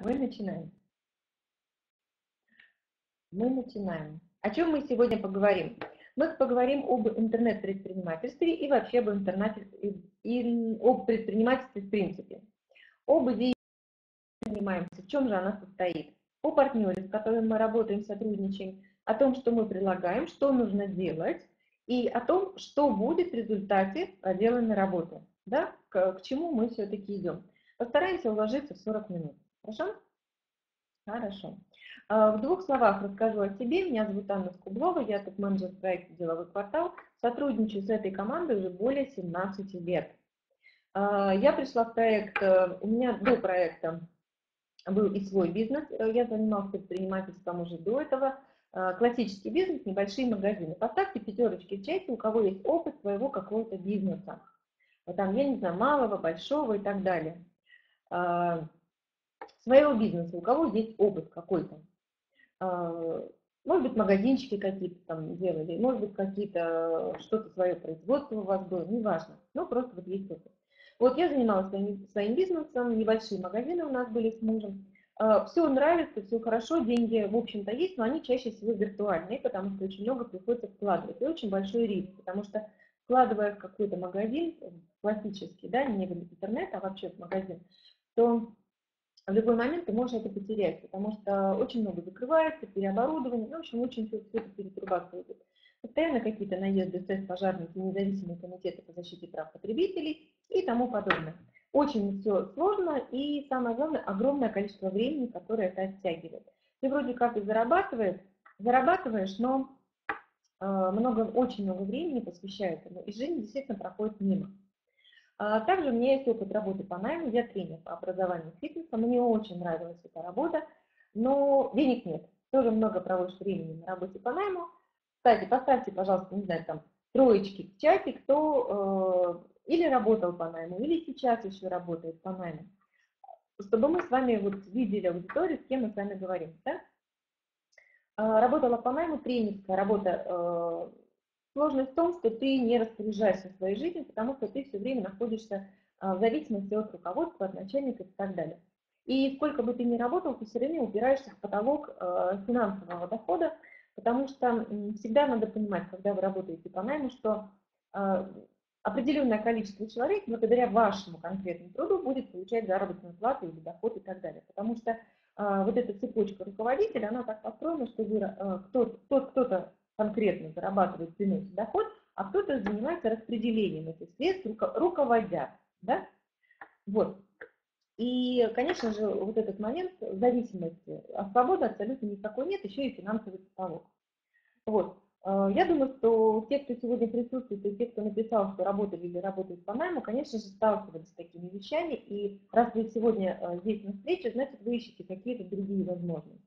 мы начинаем. Мы начинаем. О чем мы сегодня поговорим? Мы поговорим об интернет-предпринимательстве и вообще об интернете и об предпринимательстве в принципе. Об идее занимаемся, в чем же она состоит, о партнере, с которым мы работаем, сотрудничаем, о том, что мы предлагаем, что нужно делать, и о том, что будет в результате проделанной работы, да, к, к чему мы все-таки идем. Постараемся уложиться в 40 минут. Хорошо? Хорошо. А, в двух словах расскажу о себе. Меня зовут Анна Скублова, я топ-менеджер проекта «Деловой квартал». Сотрудничаю с этой командой уже более 17 лет. А, я пришла в проект, э, у меня до проекта был и свой бизнес, э, я занималась предпринимательством уже до этого, э, классический бизнес, небольшие магазины. Поставьте пятерочки в чате, у кого есть опыт своего какого-то бизнеса. Там, я не знаю, малого, большого и так далее. Своего бизнеса, у кого есть опыт какой-то. А, может быть, магазинчики какие-то там делали, может быть, какие-то, что-то свое производство у вас было, неважно, но просто вот есть опыт. Вот я занималась своим, своим бизнесом, небольшие магазины у нас были с мужем. А, все нравится, все хорошо, деньги, в общем-то, есть, но они чаще всего виртуальные, потому что очень много приходится вкладывать. И очень большой риск, потому что вкладывая в какой-то магазин, классический, да, не в интернет, а вообще в магазин, то в любой момент ты можешь это потерять, потому что очень много закрывается, переоборудование, ну, в общем, очень все, все это перетрубацию идет. Постоянно какие-то наезды СЭС, пожарники, независимые комитеты по защите прав потребителей и тому подобное. Очень все сложно и, самое главное, огромное количество времени, которое это оттягивает. Ты вроде как и зарабатываешь, зарабатываешь, но э, много, очень много времени посвящаешь этому, и жизнь действительно проходит мимо. А также у меня есть опыт работы по найму, я тренер по образованию фитнеса, мне очень нравилась эта работа, но денег нет. Тоже много проводишь времени на работе по найму. Кстати, поставьте, пожалуйста, не знаю, там, троечки в чате, кто э, или работал по найму, или сейчас еще работает по найму. Чтобы мы с вами вот видели аудиторию, с кем мы с вами говорим. Да? Э, работала по найму, тренерская работа э, Сложность в том, что ты не распоряжаешься своей жизнью, потому что ты все время находишься а, в зависимости от руководства, от начальника и так далее. И сколько бы ты ни работал, ты все время упираешься в потолок а, финансового дохода, потому что всегда надо понимать, когда вы работаете по найму, что а, определенное количество человек благодаря вашему конкретному труду будет получать заработную плату или доход и так далее. Потому что вот эта цепочка руководителя, она так построена, что вы, тот, кто-то конкретно зарабатывает, приносит доход, а кто-то занимается распределением этих средств, руководя. Да? Вот. И, конечно же, вот этот момент зависимости от свободы абсолютно никакой нет, еще и финансовый потолок. Вот. Э, я думаю, что те, кто сегодня присутствует, и те, кто написал, что работали или работают по найму, конечно же, сталкивались с такими вещами. И раз вы сегодня э, здесь на встрече, значит, вы ищете какие-то другие возможности.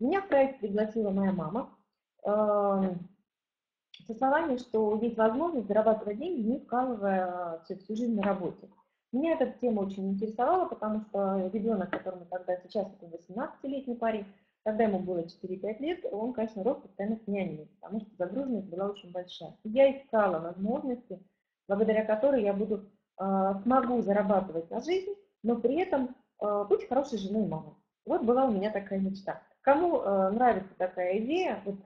Меня в проект пригласила моя мама, с основанием, что есть возможность зарабатывать деньги, не вкалывая всю, всю жизнь на работе. Меня эта тема очень интересовала, потому что ребенок, которому тогда сейчас это 18-летний парень, когда ему было 4-5 лет, он, конечно, рос постоянно с нянями, потому что загруженность была очень большая. Я искала возможности, благодаря которой я буду, э, смогу зарабатывать на жизнь, но при этом э, быть хорошей женой и мамой. Вот была у меня такая мечта. Кому э, нравится такая идея, вот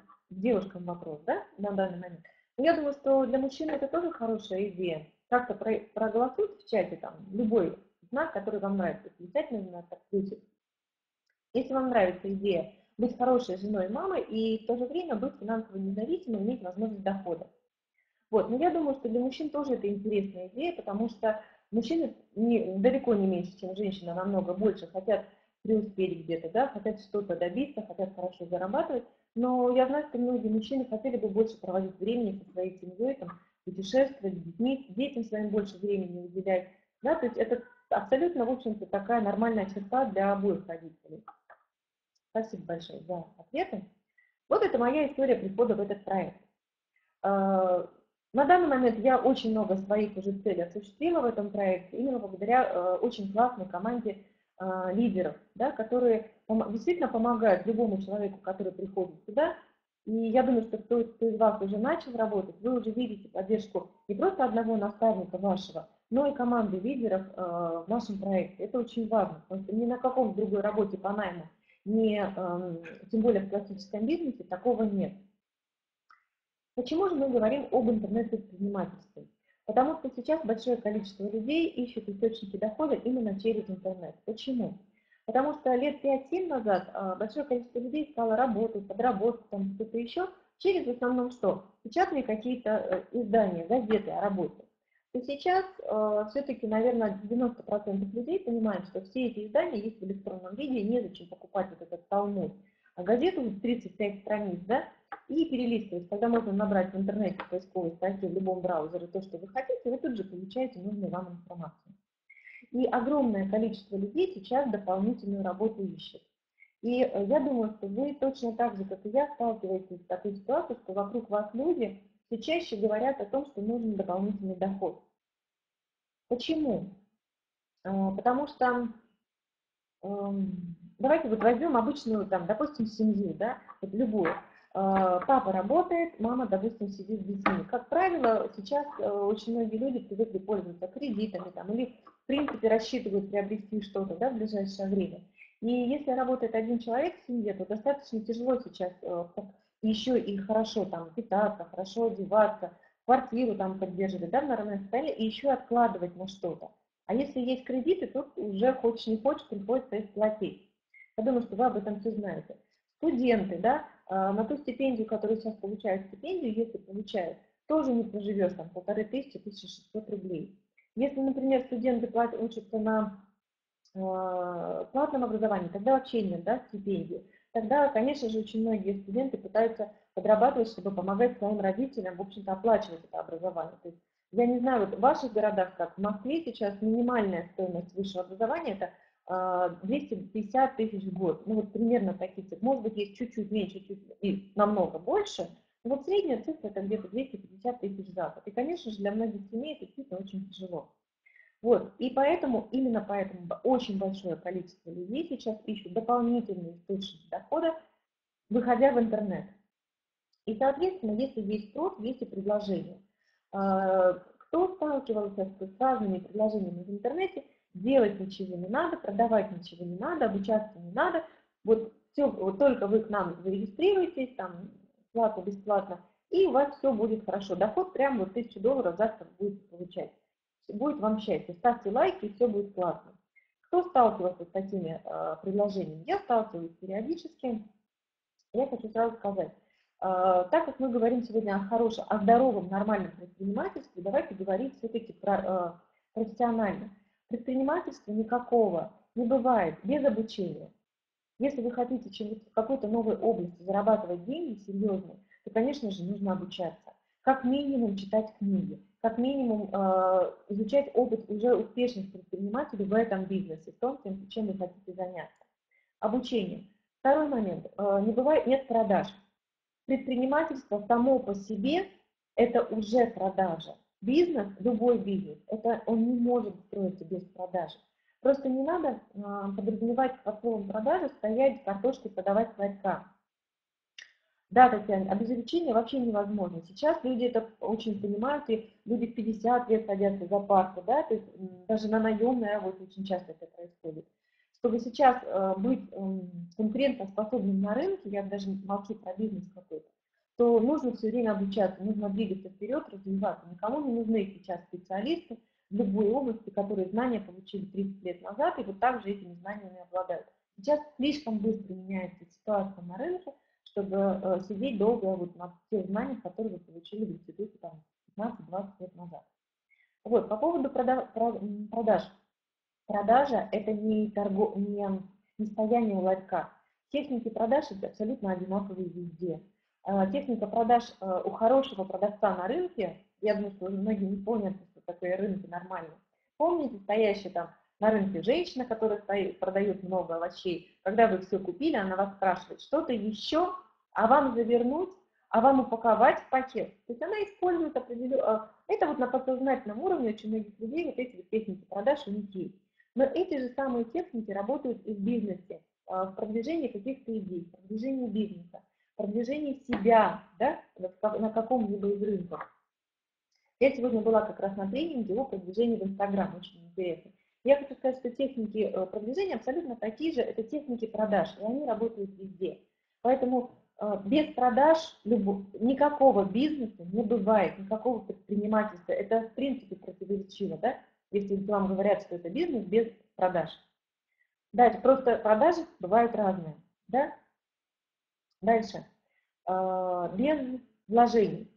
девушкам вопрос, да, на данный момент. Я думаю, что для мужчин это тоже хорошая идея. Как-то проголосуйте в чате там любой знак, который вам нравится, замечательный знак, плюсик. Если вам нравится идея быть хорошей женой и мамой и в то же время быть финансово независимой, иметь возможность дохода. Вот, но я думаю, что для мужчин тоже это интересная идея, потому что мужчины не, далеко не меньше, чем женщины, намного больше хотят преуспеть где-то, да, хотят что-то добиться, хотят хорошо зарабатывать, но я знаю, что многие мужчины хотели бы больше проводить времени со своей семьей, там, путешествовать с детьми, детям своим больше времени уделять. Да, то есть это абсолютно, в общем-то, такая нормальная черта для обоих родителей. Спасибо большое за ответы. Вот это моя история прихода в этот проект. А, на данный момент я очень много своих уже целей осуществила в этом проекте, именно благодаря э, очень классной команде а, лидеров, да, которые действительно помогают любому человеку, который приходит сюда. И я думаю, что кто, кто из вас уже начал работать, вы уже видите поддержку не просто одного наставника вашего, но и команды лидеров э, в нашем проекте. Это очень важно, потому что ни на каком другой работе по найму, ни, эм, тем более в классическом бизнесе, такого нет. Почему же мы говорим об интернет-предпринимательстве? Потому что сейчас большое количество людей ищут источники дохода именно через интернет. Почему? Потому что лет 5-7 назад а, большое количество людей стало работать, подработать, там что-то еще, через в основном что? Печатные какие-то э, издания, газеты о работе. То сейчас э, все-таки, наверное, 90% людей понимают, что все эти издания есть в электронном виде, незачем покупать вот этот талмуд. А газету 35 страниц, да, и перелистывать, когда можно набрать в интернете в поисковой строке в любом браузере то, что вы хотите, вы тут же получаете нужную вам информацию. И огромное количество людей сейчас дополнительную работу ищет. И э, я думаю, что вы точно так же, как и я, сталкиваетесь с такой ситуацией, что вокруг вас люди все чаще говорят о том, что нужен дополнительный доход. Почему? А, потому что эм, давайте вот возьмем обычную, там, допустим, семью, да, вот любую. А, папа работает, мама, допустим, сидит с детьми. Как правило, сейчас э, очень многие люди привыкли пользоваться кредитами там, или, в принципе, рассчитывают приобрести что-то да, в ближайшее время. И если работает один человек в семье, то достаточно тяжело сейчас э, еще и хорошо там питаться, хорошо одеваться, квартиру там поддерживать, да, в нормальном состоянии, и еще откладывать на что-то. А если есть кредиты, то уже хочешь не хочешь, приходится их платить. Я думаю, что вы об этом все знаете. Студенты, да, а, на ту стипендию, которую сейчас получают стипендию, если получают, тоже не проживешь там полторы тысячи, тысячи шестьсот рублей. Если, например, студенты платят, учатся на э, платном образовании, тогда вообще нет да, стипендии. Тогда, конечно же, очень многие студенты пытаются подрабатывать, чтобы помогать своим родителям, в общем-то, оплачивать это образование. То есть, я не знаю, вот в ваших городах, как в Москве сейчас минимальная стоимость высшего образования – это 250 а, тысяч в год. Ну вот примерно такие цифры. Может быть, есть чуть-чуть меньше, чуть и намного больше. Вот средняя цифра это где-то 250 тысяч за год. И, конечно же, для многих семей это действительно очень тяжело. Вот, и поэтому, именно поэтому очень большое количество людей сейчас ищут дополнительные источники дохода, выходя в интернет. И, соответственно, если есть спрос, есть и предложение. А, кто сталкивался с разными предложениями в интернете, делать ничего не надо, продавать ничего не надо, обучаться не надо. Вот все, вот только вы к нам зарегистрируетесь, там, плату бесплатно, и у вас все будет хорошо. Доход прям вот 1000 долларов завтра будете получать. Будет вам счастье. Ставьте лайки, и все будет классно. Кто сталкивался с такими э, предложениями? Я сталкиваюсь периодически. Я хочу сразу сказать, э, так как мы говорим сегодня о хорошем, о здоровом, нормальном предпринимательстве, давайте говорить все-таки про, э, профессионально. Предпринимательства никакого не бывает без обучения. Если вы хотите в какой-то новой области зарабатывать деньги серьезно, то, конечно же, нужно обучаться. Как минимум читать книги, как минимум э, изучать опыт уже успешных предпринимателей в этом бизнесе, в том, чем вы хотите заняться. Обучение. Второй момент. Э, не бывает, нет продаж. Предпринимательство само по себе – это уже продажа. Бизнес, любой бизнес, это он не может строиться без продажи. Просто не надо а, подразумевать под словом продажи стоять картошки продавать ларька. Да, Татьяна, без обучения вообще невозможно. Сейчас люди это очень понимают, и люди в 50 лет садятся за парту, да, то есть даже на наемной работе очень часто это происходит. Чтобы сейчас э, быть конкурентоспособным на рынке, я даже молчу про бизнес какой-то, то нужно все время обучаться, нужно двигаться вперед, развиваться. Никому не нужны сейчас специалисты любой области, которые знания получили 30 лет назад, и вот так же этими знаниями обладают. Сейчас слишком быстро меняется ситуация на рынке, чтобы э, сидеть долго вот на тех знаниях, которые вы получили в институте там 15-20 лет назад. Вот, по поводу продаж. продаж. Продажа – это не, торго, не, не стояние у ларька. Техники продаж – абсолютно одинаковые везде. Э, техника продаж э, у хорошего продавца на рынке, я думаю, что многие не помнят, что такое рынки нормальные. Помните, стоящая там на рынке женщина, которая стоит, продает много овощей, когда вы все купили, она вас спрашивает, что-то еще, а вам завернуть, а вам упаковать в пакет. То есть она использует определенную... Э, это вот на подсознательном уровне очень многих людей вот эти вот техники продаж у них есть. Но эти же самые техники работают и в бизнесе, в продвижении каких-то идей, в продвижении бизнеса продвижение себя да, на каком-либо из рынков. Я сегодня была как раз на тренинге о продвижении в Инстаграм, очень интересно. Я хочу сказать, что техники э, продвижения абсолютно такие же, это техники продаж, и они работают везде. Поэтому э, без продаж любого, никакого бизнеса не бывает, никакого предпринимательства. Это в принципе противоречиво, да? если вам говорят, что это бизнес без продаж. Дальше, просто продажи бывают разные. Да? Дальше, э, без вложений.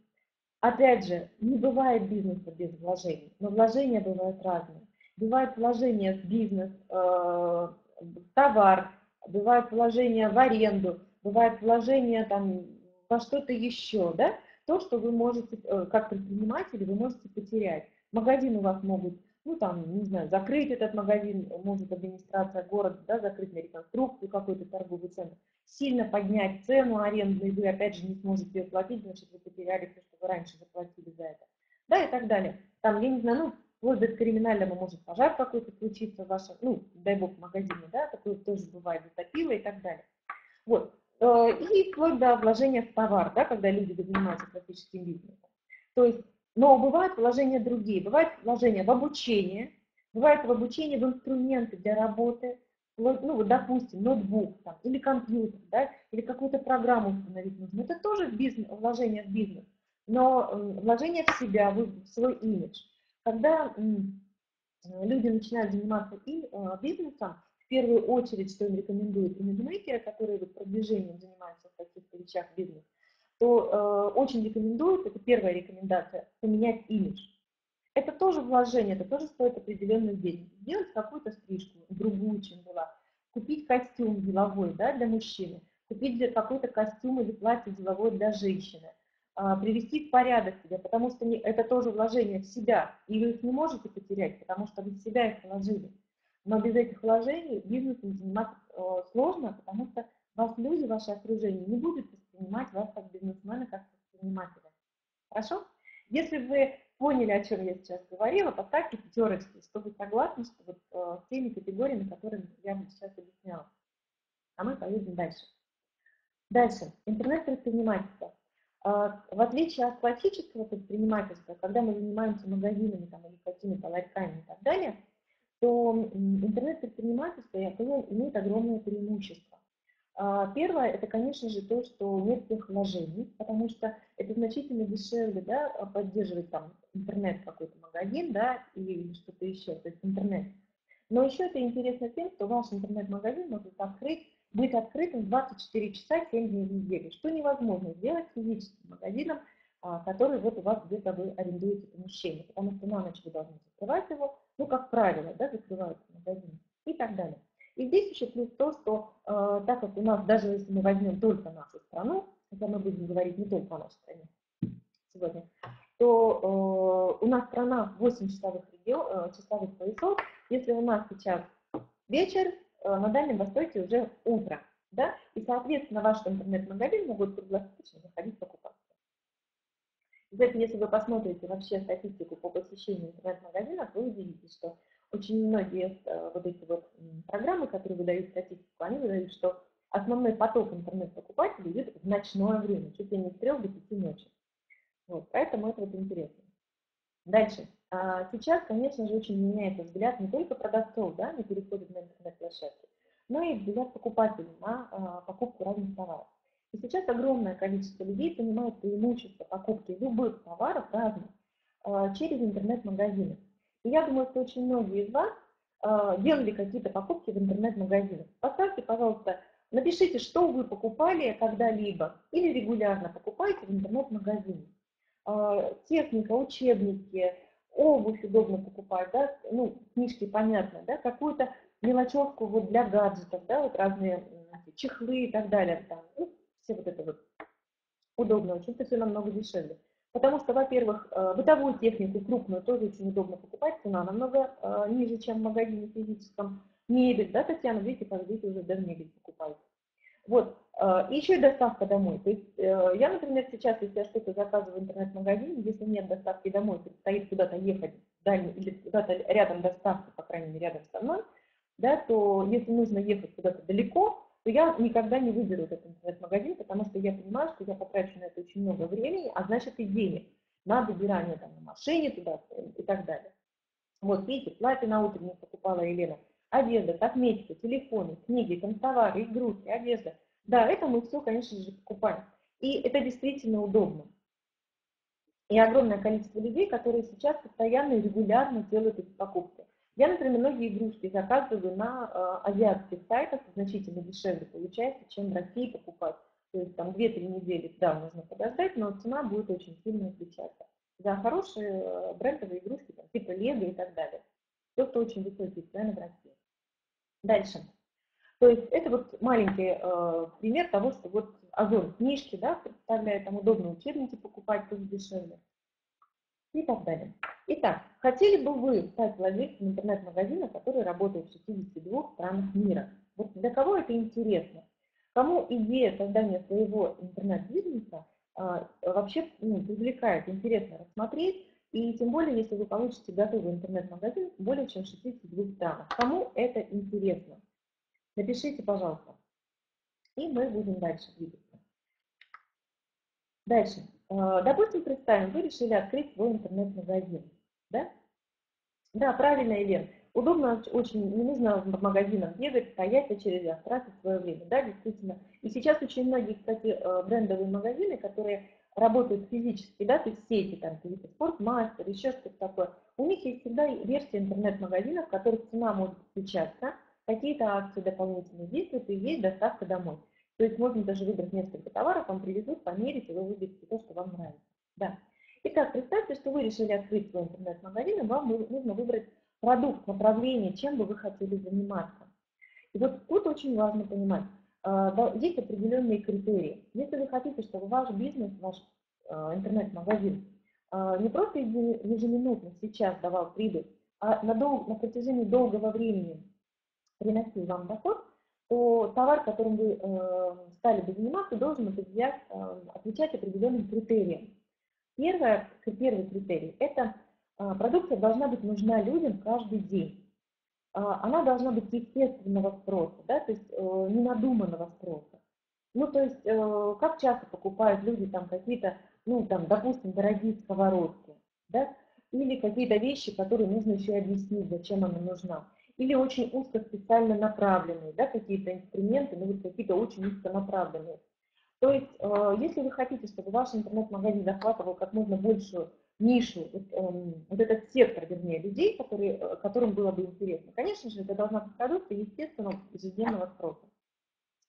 Опять же, не бывает бизнеса без вложений, но вложения бывают разные. Бывают вложения в бизнес, э, в товар, бывают вложения в аренду, бывают вложения там, во что-то еще, да? То, что вы можете, э, как предприниматели, вы можете потерять. Магазины у вас могут ну, там, не знаю, закрыть этот магазин, может администрация города, да, закрыть на реконструкцию какой-то торговый центр, сильно поднять цену арендную, вы опять же не сможете ее платить, значит, вы потеряли то, что вы раньше заплатили за это, да, и так далее. Там, я не знаю, ну, вплоть до криминального может пожар какой-то случиться в вашем, ну, дай бог, в магазине, да, такое тоже бывает, затопило и так далее. Вот, э, и вплоть до вложения в товар, да, когда люди занимаются классическим бизнесом. То есть но бывают вложения другие. Бывают вложения в обучение, бывает в обучение в инструменты для работы, ну вот, допустим, ноутбук там, или компьютер, да, или какую-то программу установить нужно. Это тоже бизнес, вложение в бизнес, но вложение в себя, в свой имидж. Когда люди начинают заниматься и, э, бизнесом, в первую очередь, что им рекомендуют имиджмейкеры, которые вот продвижением занимаются в каких-то вещах бизнеса, то э, очень рекомендуют, это первая рекомендация, поменять имидж. Это тоже вложение, это тоже стоит определенных денег. Сделать какую-то стрижку, другую, чем была. Купить костюм деловой да, для мужчины, купить какой-то костюм или платье деловое для женщины, э, привести в порядок себя, потому что это тоже вложение в себя, и вы их не можете потерять, потому что вы в себя их вложили. Но без этих вложений бизнесом заниматься э, сложно, потому что вас люди, ваше окружение не будут воспринимать вас как бизнесмена, как предпринимателя. Хорошо? Если вы поняли, о чем я сейчас говорила, поставьте пятерочки, что вы согласны, что вот э, с теми категориями, которые я вам сейчас объясняла. А мы поедем дальше. Дальше. Интернет-предпринимательство. Э, в отличие от классического предпринимательства, когда мы занимаемся магазинами там, или какими-то ларьками и так далее, то интернет-предпринимательство имеет огромное преимущество. А, первое, это, конечно же, то, что нет тех вложений, потому что это значительно дешевле, да, поддерживать там интернет какой-то магазин, да, или что-то еще, то есть интернет. Но еще это интересно тем, что ваш интернет-магазин может открыть, быть открытым 24 часа 7 дней в неделю, что невозможно сделать физическим магазином, а, который вот у вас где-то вы арендуете помещение, потому что на ночь вы должны закрывать его, ну, как правило, да, закрываются магазины и так далее. И здесь еще плюс то, что э, так как у нас, даже если мы возьмем только нашу страну, хотя мы будем говорить не только о нашей стране сегодня, то э, у нас страна 8 часовых, регион, э, часовых поясов. Если у нас сейчас вечер, э, на Дальнем Востоке уже утро. Да? И, соответственно, ваш интернет-магазин могут круглосуточно заходить покупать. Кстати, если вы посмотрите вообще статистику по посещению интернет-магазинов, вы увидите, что очень многие э, вот эти вот программы, которые выдают статистику, они выдают, что основной поток интернет-покупателей идет в ночное время, чуть ли не с 3 до 5 ночи. Вот, поэтому это вот интересно. Дальше. А, сейчас, конечно же, очень меняется взгляд не только продавцов, да, они переходят на интернет-площадки, но и взгляд покупателей на а, покупку разных товаров. И сейчас огромное количество людей понимает преимущество покупки любых товаров разных а, через интернет-магазины. И я думаю, что очень многие из вас э, делали какие-то покупки в интернет-магазинах. Поставьте, пожалуйста, напишите, что вы покупали когда-либо или регулярно покупаете в интернет-магазине. Э, техника, учебники, обувь удобно покупать, да, ну, книжки понятно, да, какую-то мелочевку вот для гаджетов, да, вот разные чехлы и так далее, там, ну, все вот это вот удобно, очень все намного дешевле. Потому что, во-первых, э, бытовую технику крупную тоже очень удобно покупать, цена намного э, ниже, чем в магазине физическом. Мебель, да, Татьяна, видите, как дети уже даже мебель покупают. Вот, э, и еще и доставка домой. То есть я, например, сейчас, если я что-то заказываю в интернет-магазине, если нет доставки домой, предстоит куда-то ехать дальний, или куда-то рядом доставка, по крайней мере, рядом со мной, да, то если нужно ехать куда-то далеко, то я никогда не выберу этот интернет-магазин, потому что я понимаю, что я потрачу на это очень много времени, а значит и денег. на добирание там, на машине туда и так далее. Вот, видите, платье на утренник покупала Елена, одежда, косметика, телефоны, книги, контовары, игрушки, одежда. Да, это мы все, конечно же, покупаем. И это действительно удобно. И огромное количество людей, которые сейчас постоянно и регулярно делают эти покупки. Я, например, многие игрушки заказываю на э, азиатских сайтах, значительно дешевле получается, чем в России покупать. То есть там 2-3 недели, да, нужно подождать, но цена будет очень сильно отличаться. За хорошие э, брендовые игрушки, там, типа Лего и так далее. Просто очень высокие цены в России. Дальше. То есть это вот маленький э, пример того, что вот Озон книжки, да, представляет, там удобно учебники покупать тоже дешевле и так далее. Итак, хотели бы вы стать владельцем интернет-магазина, который работает в 62 странах мира? Вот для кого это интересно? Кому идея создания своего интернет-бизнеса а, вообще ну, привлекает, интересно рассмотреть, и тем более, если вы получите готовый интернет-магазин более чем в 62 странах. Кому это интересно? Напишите, пожалуйста. И мы будем дальше двигаться. Дальше. А, допустим, представим, вы решили открыть свой интернет-магазин. Да? Да, правильно, Елен. Удобно очень, не нужно в магазинах бегать, стоять в очередях, тратить свое время. Да, действительно. И сейчас очень многие, кстати, э, брендовые магазины, которые работают физически, да, то есть сети, там, какие-то спортмастер, еще что-то такое, у них есть всегда версия интернет-магазинов, в которых цена может отличаться, какие-то акции дополнительные действуют и есть доставка домой. То есть можно даже выбрать несколько товаров, вам привезут, померить, и вы выберете то, что вам нравится. Да. Итак, представьте, что вы решили открыть свой интернет-магазин, и вам нужно выбрать продукт, направление, чем бы вы хотели заниматься. И вот тут очень важно понимать, а, есть определенные критерии. Если вы хотите, чтобы ваш бизнес, ваш а, интернет-магазин а, не просто ежеминутно сейчас давал прибыль, а на, дол- на протяжении долгого времени приносил вам доход, то товар, которым вы э, стали бы заниматься, должен отвечать, э, отвечать определенным критериям. Первое, первый критерий – это э, продукция должна быть нужна людям каждый день. Э, она должна быть естественного спроса, да, то есть э, не надуманного спроса. Ну, то есть, э, как часто покупают люди там какие-то, ну, там, допустим, дорогие сковородки, да, или какие-то вещи, которые нужно еще объяснить, зачем она нужна или очень узко специально направленные, да, какие-то инструменты, ну вот какие-то очень узконаправленные. То есть, э, если вы хотите, чтобы ваш интернет-магазин захватывал как можно большую нишу, вот, э, вот этот сектор, вернее, людей, которые, э, которым было бы интересно, конечно же, это должна быть продукция естественного ежедневного спроса.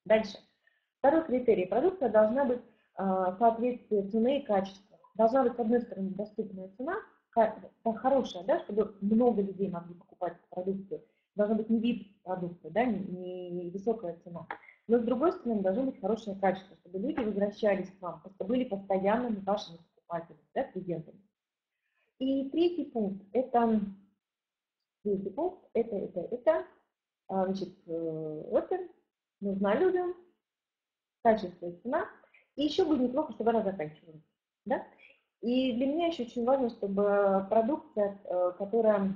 Дальше. Второй критерий. Продукция должна быть э, соответствие цены и качества. Должна быть, с одной стороны, доступная цена, хорошая, да, чтобы много людей могли покупать продукцию должна быть не вид продукта, да, не, высокая цена. Но с другой стороны, должно быть хорошее качество, чтобы люди возвращались к вам, чтобы были постоянными вашими покупателями, да, клиентами. И третий пункт – это третий пункт – это, это, это, а, значит, вот э, нужна людям, качество и цена, и еще будет неплохо, чтобы она заканчивалась, да. И для меня еще очень важно, чтобы продукция, э, которая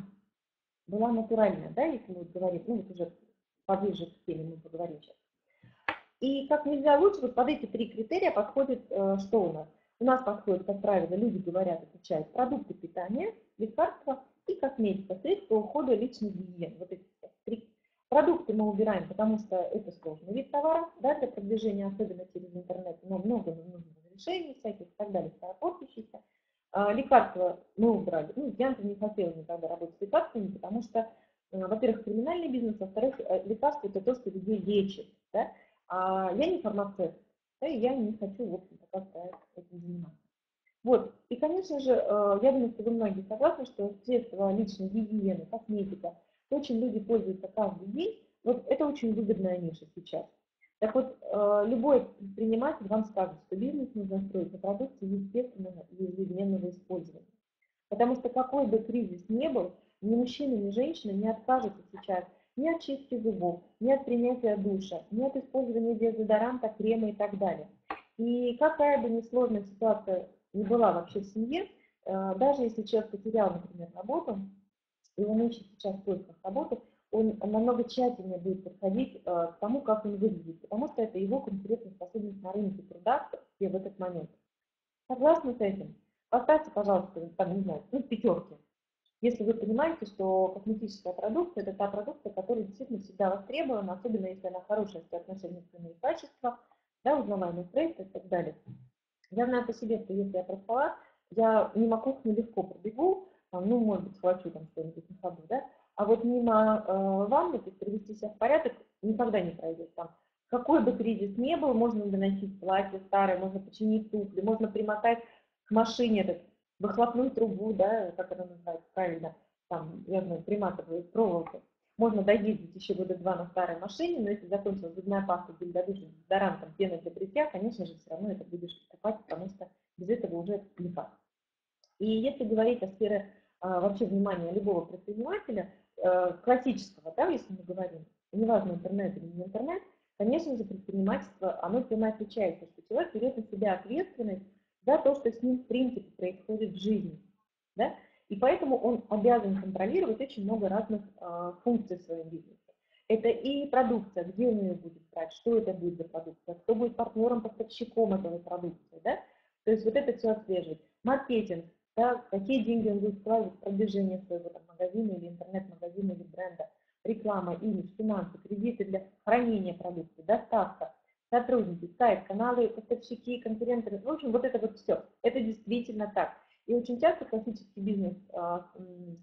была натуральная, да, если мы говорим, ну вот уже поближе к теме мы поговорим сейчас. И как нельзя лучше, вот под эти три критерия подходит, э, что у нас? У нас подходит, как правило, люди говорят, отвечают продукты питания, лекарства и косметика, средства ухода личной гигиены. Вот эти три. Продукты мы убираем, потому что это сложный вид товара, да, для продвижения, особенно через интернет, но много нужно разрешений всяких и так далее. А, лекарства мы убрали. Ну, например, не хотела никогда работать с лекарствами, потому что, э, во-первых, криминальный бизнес, во-вторых, э, лекарства – это то, что людей лечит. Да? А я не фармацевт, да, и я не хочу, в общем-то, как-то этим заниматься. Вот, и, конечно же, э, я думаю, что вы многие согласны, что средства личной гигиены, косметика, чем люди пользуются каждый день, вот это очень выгодная ниша сейчас. Так вот, э, любой предприниматель вам скажет, что бизнес нужно строить на продукции естественного и ежедневного использования. Потому что какой бы кризис ни был, ни мужчина, ни женщина не откажется сейчас ни от чистки зубов, ни от принятия душа, ни от использования дезодоранта, крема и так далее. И какая бы ни сложная ситуация ни была вообще в семье, э, даже если человек потерял, например, работу, и он ищет сейчас в поисках работы, он намного тщательнее будет подходить э, к тому, как он выглядит, потому что это его конкурентная способность на рынке труда в этот момент. Согласны с этим? Поставьте, пожалуйста, там, не знаю, ну, пятерки. Если вы понимаете, что косметическая продукция – это та продукция, которая действительно всегда востребована, особенно если она хорошая с отношением к цене и качества, да, узнаваемый проект и так далее. Я знаю по себе, что если я проспала, я мимо кухни легко пробегу, ну, может быть, схвачу там что-нибудь на ходу, да, а вот мимо э, ванны, то есть привести себя в порядок, никогда не пройдет там. Какой бы кризис ни был, можно доносить платье старое, можно починить туфли, можно примотать к машине этот выхлопную трубу, да, как она называется правильно, там, я знаю, приматывают проволоку. Можно доездить еще года два на старой машине, но если закончилась зубная паста, гель для там, пена для бритья, конечно же, все равно это будешь покупать, потому что без этого уже никак. И если говорить о сфере а, вообще внимания любого предпринимателя, классического, да, если мы говорим, неважно интернет или не интернет, конечно же, предпринимательство, оно и отличается, что человек берет на себя ответственность за то, что с ним в принципе происходит в жизни. Да? И поэтому он обязан контролировать очень много разных э, функций в своем бизнесе. Это и продукция, где он ее будет брать, что это будет за продукция, кто будет партнером, поставщиком этой продукции. Да? То есть вот это все отслеживать. Маркетинг, да, какие деньги он будет вкладывать в продвижение своего там, магазина или интернет-магазина или бренда, реклама, имидж, финансы, кредиты для хранения продукции, доставка, сотрудники, сайт, каналы, поставщики, конкуренты, в общем, вот это вот все. Это действительно так. И очень часто классический бизнес а,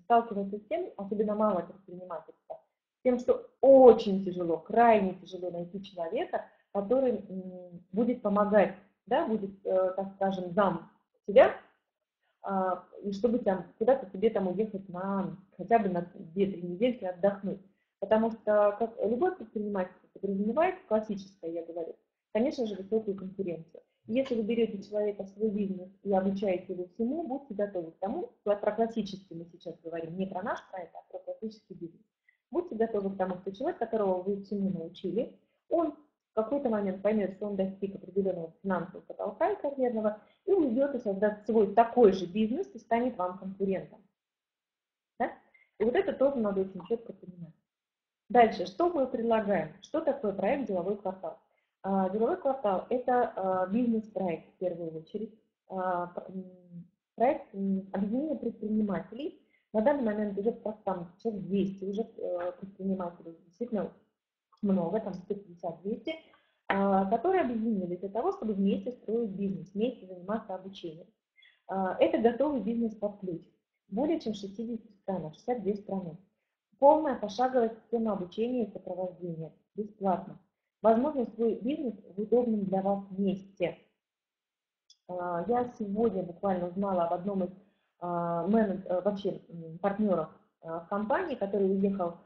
сталкивается с тем, особенно малое предпринимательство, с тем, что очень тяжело, крайне тяжело найти человека, который м, будет помогать, да, будет, э, так скажем, зам тебя, а, и чтобы там куда-то тебе там уехать на хотя бы на 2-3 недельки отдохнуть. Потому что как любой предпринимательство подразумевает, классическое я говорю, конечно же, высокую конкуренцию. Если вы берете человека в свой бизнес и обучаете его всему, будьте готовы к тому, про классический мы сейчас говорим, не про наш проект, а про классический бизнес. Будьте готовы к тому, что человек, которого вы всему научили, он какой-то момент поймет, что он достиг определенного финансового потолка и карьерного, и уйдет и создаст свой такой же бизнес и станет вам конкурентом. Да? И вот это тоже надо очень четко понимать. Дальше, что мы предлагаем? Что такое проект «Деловой квартал»? А, деловой квартал – это а, бизнес-проект в первую очередь, а, проект объединения предпринимателей. На данный момент уже там человек 200 уже предпринимателей, действительно много, там 150-200, которые объединились для того, чтобы вместе строить бизнес, вместе заниматься обучением. Это готовый бизнес под ключ. Более чем 60 странах, 62 страны. Полная пошаговая система обучения и сопровождения. Бесплатно. Возможность свой бизнес в удобном для вас месте. А, я сегодня буквально узнала об одном из а, менедж... Э, вообще партнеров а, в компании, который уехал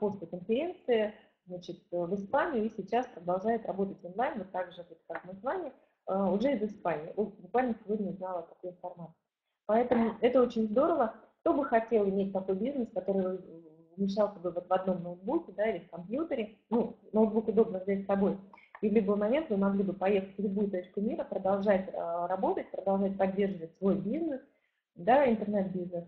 после конференции значит, в Испанию и сейчас продолжает работать онлайн, вот так же, как мы с вами, уже из Испании. Буквально сегодня узнала такую информацию. Поэтому это очень здорово. Кто бы хотел иметь такой бизнес, который вмещался бы вот в одном ноутбуке да, или в компьютере, ну, ноутбук удобно взять с собой, и в любой момент вы могли бы поехать в любую точку мира, продолжать э, работать, продолжать поддерживать свой бизнес, да, интернет-бизнес,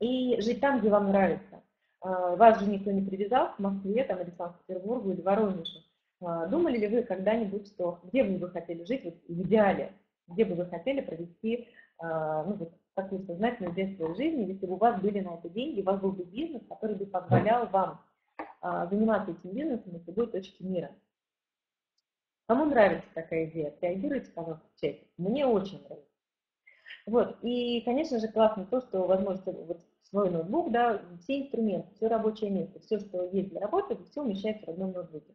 и жить там, где вам нравится. Э, вас же никто не привязал к Москве, там, или Санкт-Петербургу, или Воронежу. Э, думали ли вы когда-нибудь, что где бы вы хотели жить вот, в идеале, где бы вы хотели провести э, ну, вот, такую сознательную часть своей жизни, если бы у вас были на это деньги, у вас был бы бизнес, который бы позволял вам а, заниматься этим бизнесом на любой точке мира. Кому нравится такая идея? Реагируйте, пожалуйста, в чате. Мне очень нравится. Вот, и, конечно же, классно то, что возможность вот свой ноутбук, да, все инструменты, все рабочее место, все, что есть для работы, все умещается в одном ноутбуке.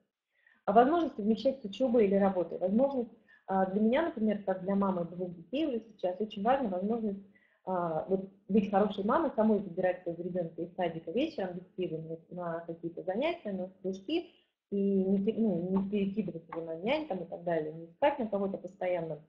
А возможность совмещать с учебой или работой, возможность а, для меня, например, как для мамы двух детей уже сейчас очень важна возможность а, вот быть хорошей мамой, самой забирать своего ребенка из садика вечером, вести его на какие-то занятия, на кружки, и не, ну, не перекидывать его на нянь там, и так далее, не искать на кого-то постоянно,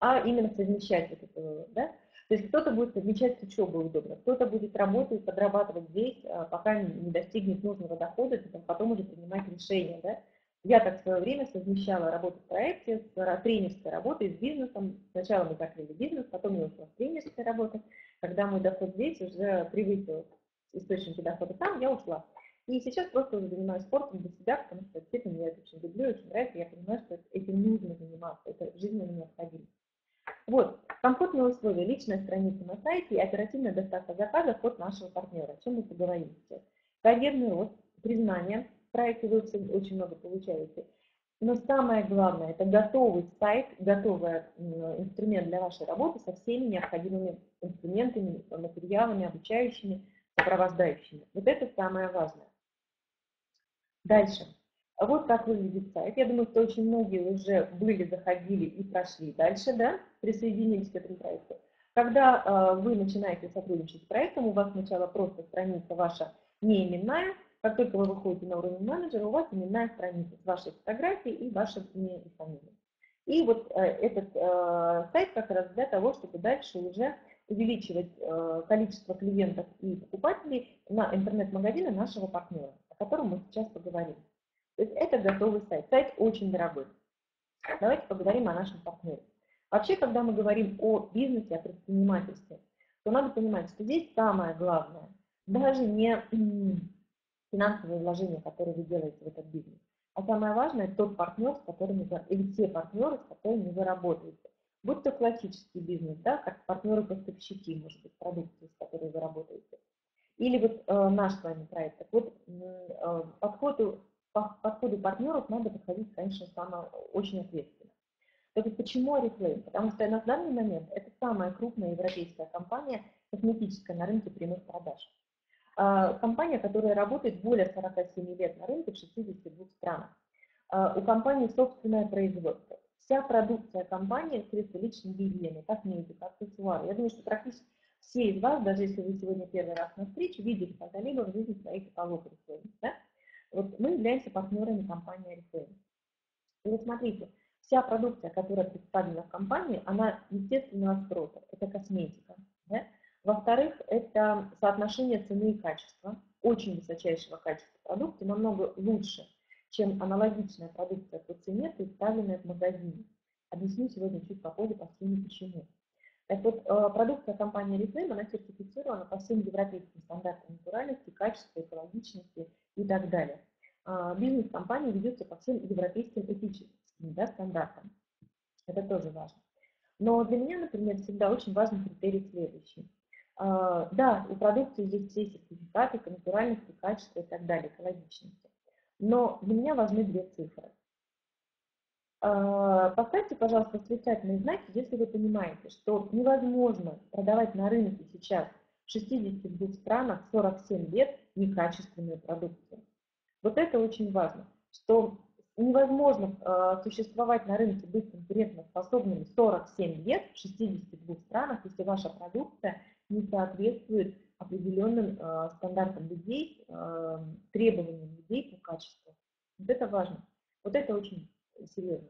а именно совмещать вот это, да, то есть кто-то будет совмещать с учебой удобно, кто-то будет работать, подрабатывать здесь, а, пока не достигнет нужного дохода, потом уже принимать решения, да, я так в свое время совмещала работу в проекте с тренерской работой, с бизнесом. Сначала мы закрыли бизнес, потом я ушла в тренерской работы. Когда мой доход здесь уже превысил источники дохода там, я ушла. И сейчас просто уже занимаюсь спортом для себя, потому что действительно я это очень люблю, очень нравится. Я понимаю, что этим нужно заниматься, это жизненно необходимо. Вот, комфортные условие – личная страница на сайте и оперативная доставка заказов от нашего партнера. О чем мы поговорим сейчас? Карьерный рост, признание. В проекте вы очень много получаете. Но самое главное – это готовый сайт, готовый инструмент для вашей работы со всеми необходимыми инструментами, материалами, обучающими, сопровождающими. Вот это самое важное. Дальше. Вот как выглядит сайт. Я думаю, что очень многие уже были, заходили и прошли дальше, да, присоединились к этому проекту. Когда э, вы начинаете сотрудничать с проектом, у вас сначала просто страница ваша не именная, как только вы выходите на уровень менеджера, у вас именная страница с вашей фотографией и вашим имя и фамилией. И вот э, этот э, сайт как раз для того, чтобы дальше уже увеличивать э, количество клиентов и покупателей на интернет-магазины нашего партнера, о котором мы сейчас поговорим. То есть это готовый сайт. Сайт очень дорогой. Давайте поговорим о нашем партнере. Вообще, когда мы говорим о бизнесе, о предпринимательстве, то надо понимать, что здесь самое главное, даже не финансовые вложения, которые вы делаете в этот бизнес, а самое важное – тот партнер, с которым вы, или те партнеры, с которыми вы работаете. Будь то классический бизнес, да, как партнеры-поставщики, может быть, продукции, с которой вы работаете. Или вот э, наш с вами проект. Так вот, э, подходу, по подходу партнеров надо подходить, конечно, самое, очень ответственно. Так вот, почему Oriflame? Потому что на данный момент это самая крупная европейская компания косметическая на рынке прямых продаж. Э, компания, которая работает более 47 лет на рынке в 62 странах. Э, у компании собственное производство вся продукция компании средства личной гигиены, косметика, аксессуары. Я думаю, что практически все из вас, даже если вы сегодня первый раз на встрече, видели когда-либо в жизни своих Reflame. Да? Вот мы являемся партнерами компании Reflame. И вот смотрите, вся продукция, которая представлена в компании, она естественного спроса. Это косметика. Да? Во-вторых, это соотношение цены и качества, очень высочайшего качества продукции, намного лучше, чем аналогичная продукция по цене, представленная в магазине. Объясню сегодня чуть попозже по схеме почему. Так вот, э, продукция компании Reflame, она сертифицирована по всем европейским стандартам натуральности, качества, экологичности и так далее. А, бизнес компании ведется по всем европейским этическим да, стандартам. Это тоже важно. Но для меня, например, всегда очень важный критерий следующий. А, да, у продукции есть все сертификаты по натуральности, и так далее, экологичности. Но для меня важны две цифры. А, поставьте, пожалуйста, восклицательные знаки, если вы понимаете, что невозможно продавать на рынке сейчас в 62 странах 47 лет некачественную продукцию. Вот это очень важно, что невозможно э, существовать на рынке, быть конкурентоспособными 47 лет в 62 странах, если ваша продукция не соответствует определенным э, стандартам людей, э, требованиям людей по качеству. Вот это важно. Вот это очень серьезно.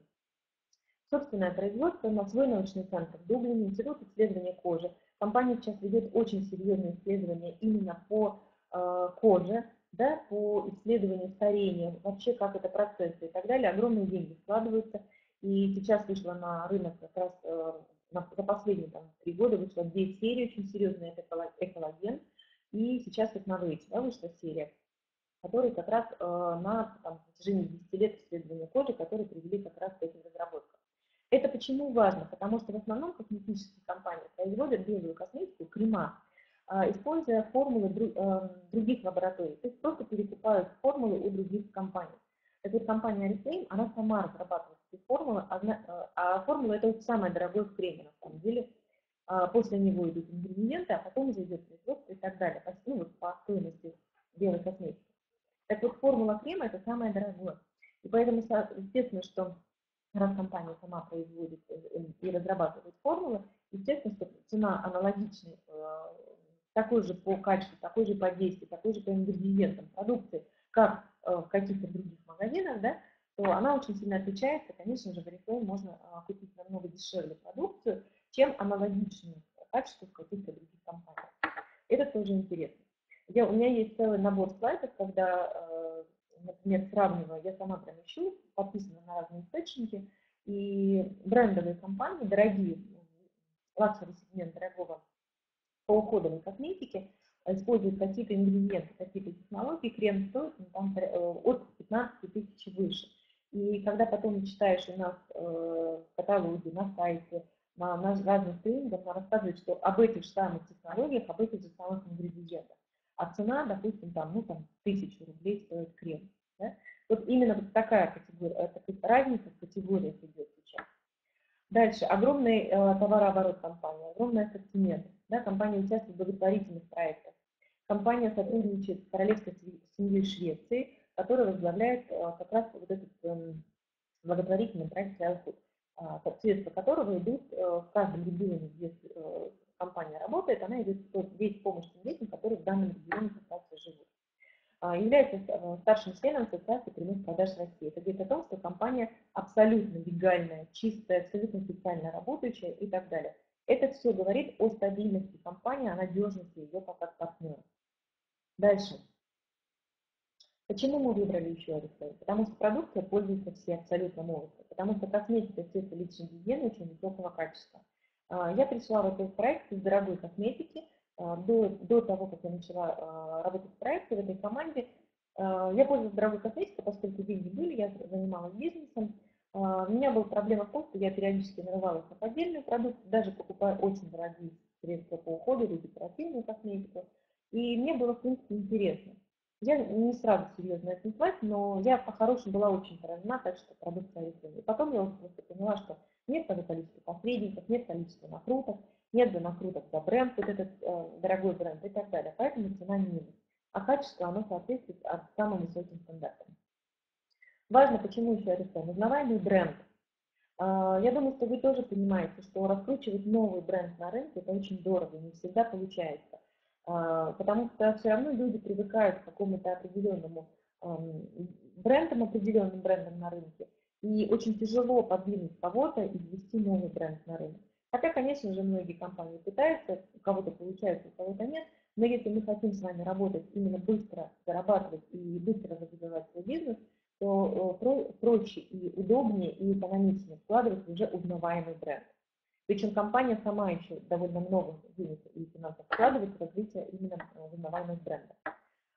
Собственное производство, на свой научный центр в Дублине, Институт исследования кожи. Компания сейчас ведет очень серьезные исследования именно по э, коже, да, по исследованию старения, вообще как это процессы и так далее. Огромные деньги вкладываются. И сейчас вышла на рынок как раз э, за последние там, три года вышла две серии очень серьезные, это экологен, и сейчас вот на Вейте да, вышла серия, которые как раз э, на протяжении 10 лет исследования кожи, которые привели как раз к этим разработкам. Это почему важно? Потому что в основном косметические компании производят белую косметику, крема, э, используя формулы э, других лабораторий, то есть просто перекупают формулы у других компаний. Так вот, компания Oriflame, она сама разрабатывает эти формулы, а, а формула это самое дорогое в креме, на самом деле. А после него идут ингредиенты, а потом уже идет производство и так далее, ну, вот по стоимости белой косметики. Так вот, формула крема это самое дорогое. И поэтому, естественно, что раз компания сама производит э, и разрабатывает формулы, естественно, что цена аналогичной, э, такой же по качеству, такой же по действию, такой же по ингредиентам продукции, как Э, в каких-то других магазинах, да, то она очень сильно отличается. Конечно же, в Oriflame можно купить намного дешевле продукцию, чем аналогичную качеству в каких-то других компаниях. Это тоже интересно. Я, у меня есть целый набор слайдов, когда, э, например, сравниваю, я сама прям ищу, подписана на разные источники, и брендовые компании, дорогие, luxury сегмент дорогого по уходовой косметике, используют какие-то ингредиенты, какие-то технологии, крем стоит ну, там, э, от 15 тысяч выше. И когда потом читаешь у нас э, каталоге, на сайте, на, на разных тренингах она рассказывает, что об этих же самых технологиях, об этих же самых ингредиентах. А цена, допустим, там, ну, там, тысячу рублей стоит крем. Да? Вот именно вот такая категория, э, разница в категориях идет сейчас. Дальше, огромный э, товарооборот компании, огромный ассортимент. Да, компания участвует в благотворительных проектах. Компания сотрудничает с королевской семьей Швеции, которая возглавляет э, как раз вот этот э, благотворительный проект Childhood, э, средства которого идут э, в каждом регионе, где э, компания работает, она идет весь помощь тем детям, которые в данном регионе раз живут. А, является э, старшим членом Ассоциации прямых продаж России. Это говорит о том, что компания абсолютно легальная, чистая, абсолютно официально работающая и так далее. Это все говорит о стабильности компании, о надежности ее как партнера. Дальше. Почему мы выбрали еще Oriflame? Потому что продукция пользуется все абсолютно новостью. Потому что косметика, средства личной гигиены очень высокого качества. А, я пришла в этот проект из дорогой косметики, а, до, до того, как я начала а, работать в проекте, в этой команде, я пользовалась дорогой косметикой, поскольку деньги были, я занималась бизнесом. У меня была проблема в том, что я периодически нарывалась на поддельный продукт, даже покупая очень дорогие средства по уходу или декоративную косметику. И мне было, в принципе, интересно. Я не сразу серьезно отнеслась, но я по-хорошему была очень поражена качеством продукции Арифлейм. И потом я просто поняла, что нет того количества посредников, нет количества накруток, нет накруток за бренд, вот этот э, дорогой бренд и так далее. Поэтому цена минус. А качество, оно соответствует от самым высоким стандартам. Важно, почему еще Аристон. Узнаваемый бренд. Э, я думаю, что вы тоже понимаете, что раскручивать новый бренд на рынке это очень дорого, не всегда получается. Э, потому что все равно люди привыкают к какому-то определенному брендам, определенным брендам на рынке. И очень тяжело подвинуть кого-то и ввести новый бренд на рынок. Хотя, конечно же, многие компании пытаются, у кого-то получается, у кого-то нет, но если мы хотим с вами работать именно быстро, зарабатывать и быстро развивать свой бизнес, то э, проще и удобнее и экономичнее вкладывать уже узнаваемый бренд. Причем компания сама еще довольно много денег и финансов вкладывает в развитие именно э, узнаваемых брендов.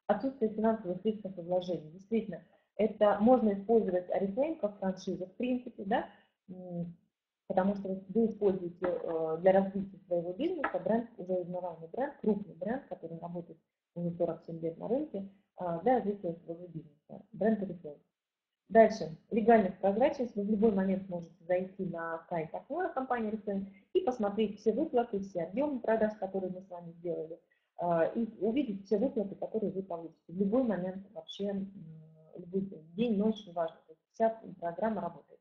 Отсутствие финансовых рисков и вложений. Действительно, это можно использовать Oriflame как франшизу, в принципе, да, потому что вы используете э, для развития своего бизнеса бренд, уже узнаваемый бренд, крупный бренд, который работает уже 47 лет на рынке, э, для развития своего бизнеса, бренд Oriflame. Дальше, легальность, прозрачность. Вы в любой момент можете зайти на сайт партнера компании Oriflame и посмотреть все выплаты, все объемы продаж, которые мы с вами сделали, э, и увидеть все выплаты, которые вы получите. В любой момент вообще, любой день, ночь, неважно. То есть вся программа работает.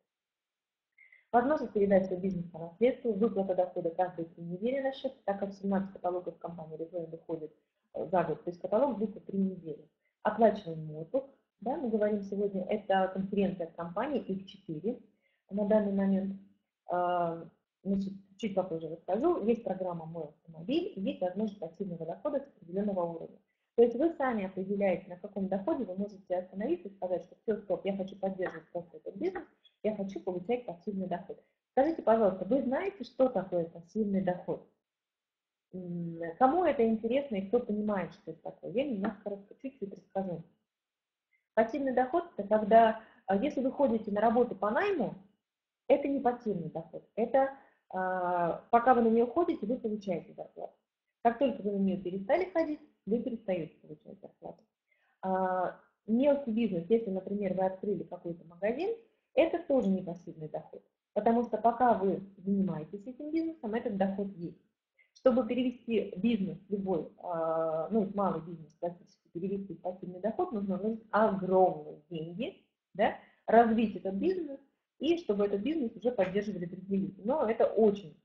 Возможность передать свой бизнес по наследству, выплата дохода каждые три недели на счет, так как 17 каталогов компании Резоин выходит э, за год, то есть каталог длится три недели. Оплачиваемый отпуск, да, мы говорим сегодня, это конференция компании, их четыре на данный момент. А, значит, чуть попозже расскажу. Есть программа «Мой автомобиль» и есть возможность пассивного дохода с определенного уровня. То есть вы сами определяете, на каком доходе вы можете остановиться и сказать, что все, стоп, я хочу поддерживать просто этот бизнес, я хочу получать пассивный доход. Скажите, пожалуйста, вы знаете, что такое пассивный доход? Кому это интересно и кто понимает, что это такое? Я немножко чуть-чуть расскажу. Пассивный доход – это когда, а, если вы ходите на работу по найму, это не пассивный доход. Это а, пока вы на нее ходите, вы получаете зарплату. Как только вы на нее перестали ходить, вы перестаете получать зарплату. А, мелкий бизнес, если, например, вы открыли какой-то магазин, это тоже не пассивный доход, потому что пока вы занимаетесь этим бизнесом, этот доход есть. Чтобы перевести бизнес любой, ну, малый бизнес классический, перевести в пассивный доход, нужно вложить огромные деньги, да, развить этот бизнес, и чтобы этот бизнес уже поддерживали другие люди. Но это очень,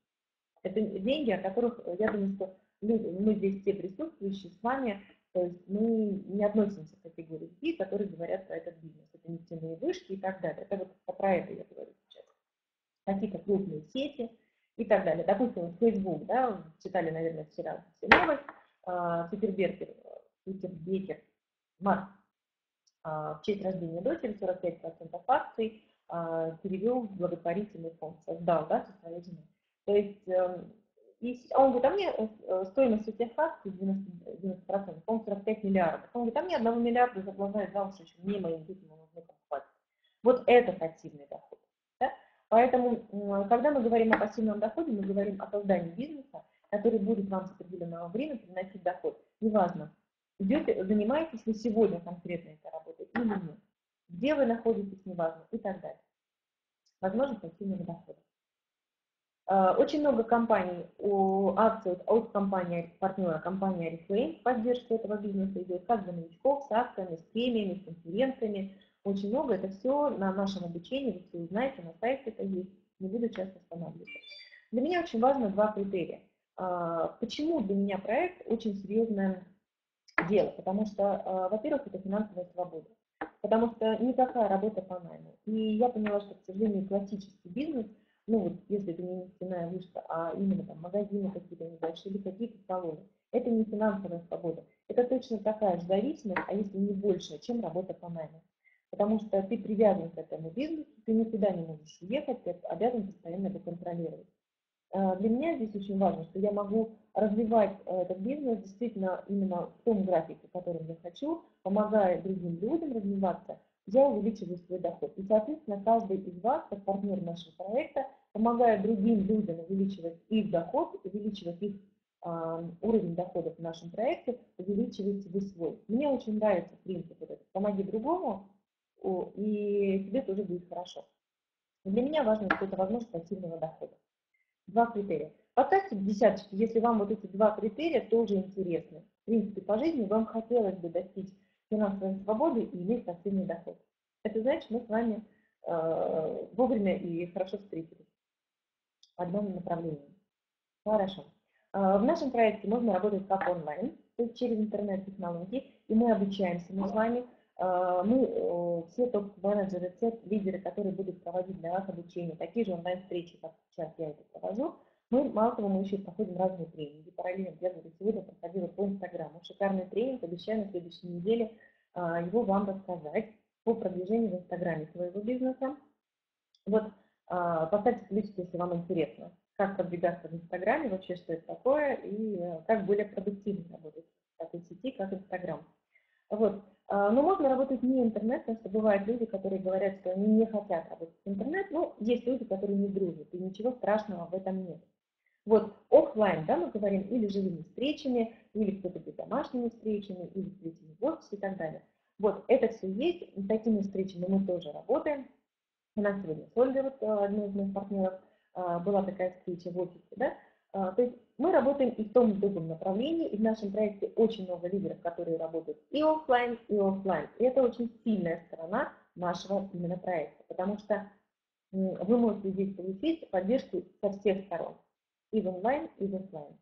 это деньги, о которых, я думаю, что люди, мы здесь все присутствующие с вами то есть мы не относимся к категории людей, которые говорят про этот бизнес. Это нефтяные вышки и так далее. Это вот про это я говорю сейчас. Какие-то крупные сети и так далее. Допустим, Facebook, да, читали, наверное, вчера все новость, Суперберкер, Супербекер, Марк, а, в честь рождения дочери 45% акций а, перевел в благотворительный фонд, создал, да, со своей женой. То есть эм, и он говорит, а мне э, э, стоимость этих акций 90%, 90% по 45 миллиардов. Он говорит, а мне одного миллиарда заплатить за уши, еще мне моим детям нужно покупать. Вот это пассивный доход. Да? Поэтому, когда мы говорим о пассивном доходе, мы говорим о создании бизнеса, который будет вам с определенного времени приносить доход. Неважно, идете, занимаетесь вы сегодня конкретно этой работой или нет, где вы находитесь, неважно, и так далее. Возможно, пассивного дохода. А, очень много компаний, у акций от компании партнера, компания Reflame, поддержка этого бизнеса идет как для новичков, с акциями, с премиями, с конференциями. Очень много, это все на нашем обучении, вы все узнаете, на сайте это есть, не буду часто останавливаться. Для меня очень важно два критерия. А, почему для меня проект очень серьезное дело? Потому что, а, во-первых, это финансовая свобода. Потому что никакая работа по найму. И я поняла, что, к сожалению, классический бизнес – ну вот если это не нефтяная вышка, а именно там магазины какие-то небольшие или какие-то салоны, это не финансовая свобода. Это точно такая же зависимость, а если не больше, чем работа по найму. Потому что ты привязан к этому бизнесу, ты никуда не можешь уехать, ты обязан постоянно это контролировать. А, для меня здесь очень важно, что я могу развивать э, этот бизнес действительно именно в том графике, в котором я хочу, помогая другим людям развиваться, я увеличиваю свой доход. И, соответственно, каждый из вас, как партнер нашего проекта, помогая другим людям увеличивать их доход, увеличивать их э, уровень доходов в нашем проекте, увеличиваете вы свой. Мне очень нравится принцип вот этот. Помоги другому, и тебе тоже будет хорошо. Для меня важно, что это возможность пассивного дохода. Два критерия. Поставьте десяточки, если вам вот эти два критерия тоже интересны. В принципе, по жизни вам хотелось бы достичь финансовой свободы и иметь пассивный доход. Это значит, мы с вами э, вовремя и хорошо встретились в одном направлении. Хорошо. Э, в нашем проекте можно работать как онлайн, то есть через интернет-технологии, и мы обучаемся мы с вами. Э, мы э, все топ-менеджеры, все лидеры, которые будут проводить для вас обучение, такие же онлайн-встречи, как сейчас я это провожу, мы, мало того, мы еще проходим разные тренинги. Параллельно я говорю, сегодня проходила по Инстаграму. Шикарный тренинг, обещаю на следующей неделе а, его вам рассказать по продвижению в Инстаграме своего бизнеса. Вот, поставьте плюсик, если вам интересно, как продвигаться в Инстаграме, вообще что это такое, и э, как более продуктивно работать в такой сети, как Инстаграм. Вот. А, но можно работать не интернет, потому что бывают люди, которые говорят, что они не хотят работать в интернет, но есть люди, которые не дружат, и ничего страшного в этом нет. Вот офлайн, да, мы говорим, или живыми встречами, или кто-то домашними встречами, или встречами в офисе и так далее. Вот, это все есть, такими встречами мы тоже работаем. У нас сегодня с Ольгой, вот, э, одной из моих партнеров, э, была такая встреча в офисе, да, э, то есть мы работаем и в том, и в другом направлении, и в нашем проекте очень много лидеров, которые работают и офлайн, и офлайн. И это очень сильная сторона нашего именно проекта, потому что вы можете здесь получить поддержку со всех сторон и в онлайн, и в офлайн.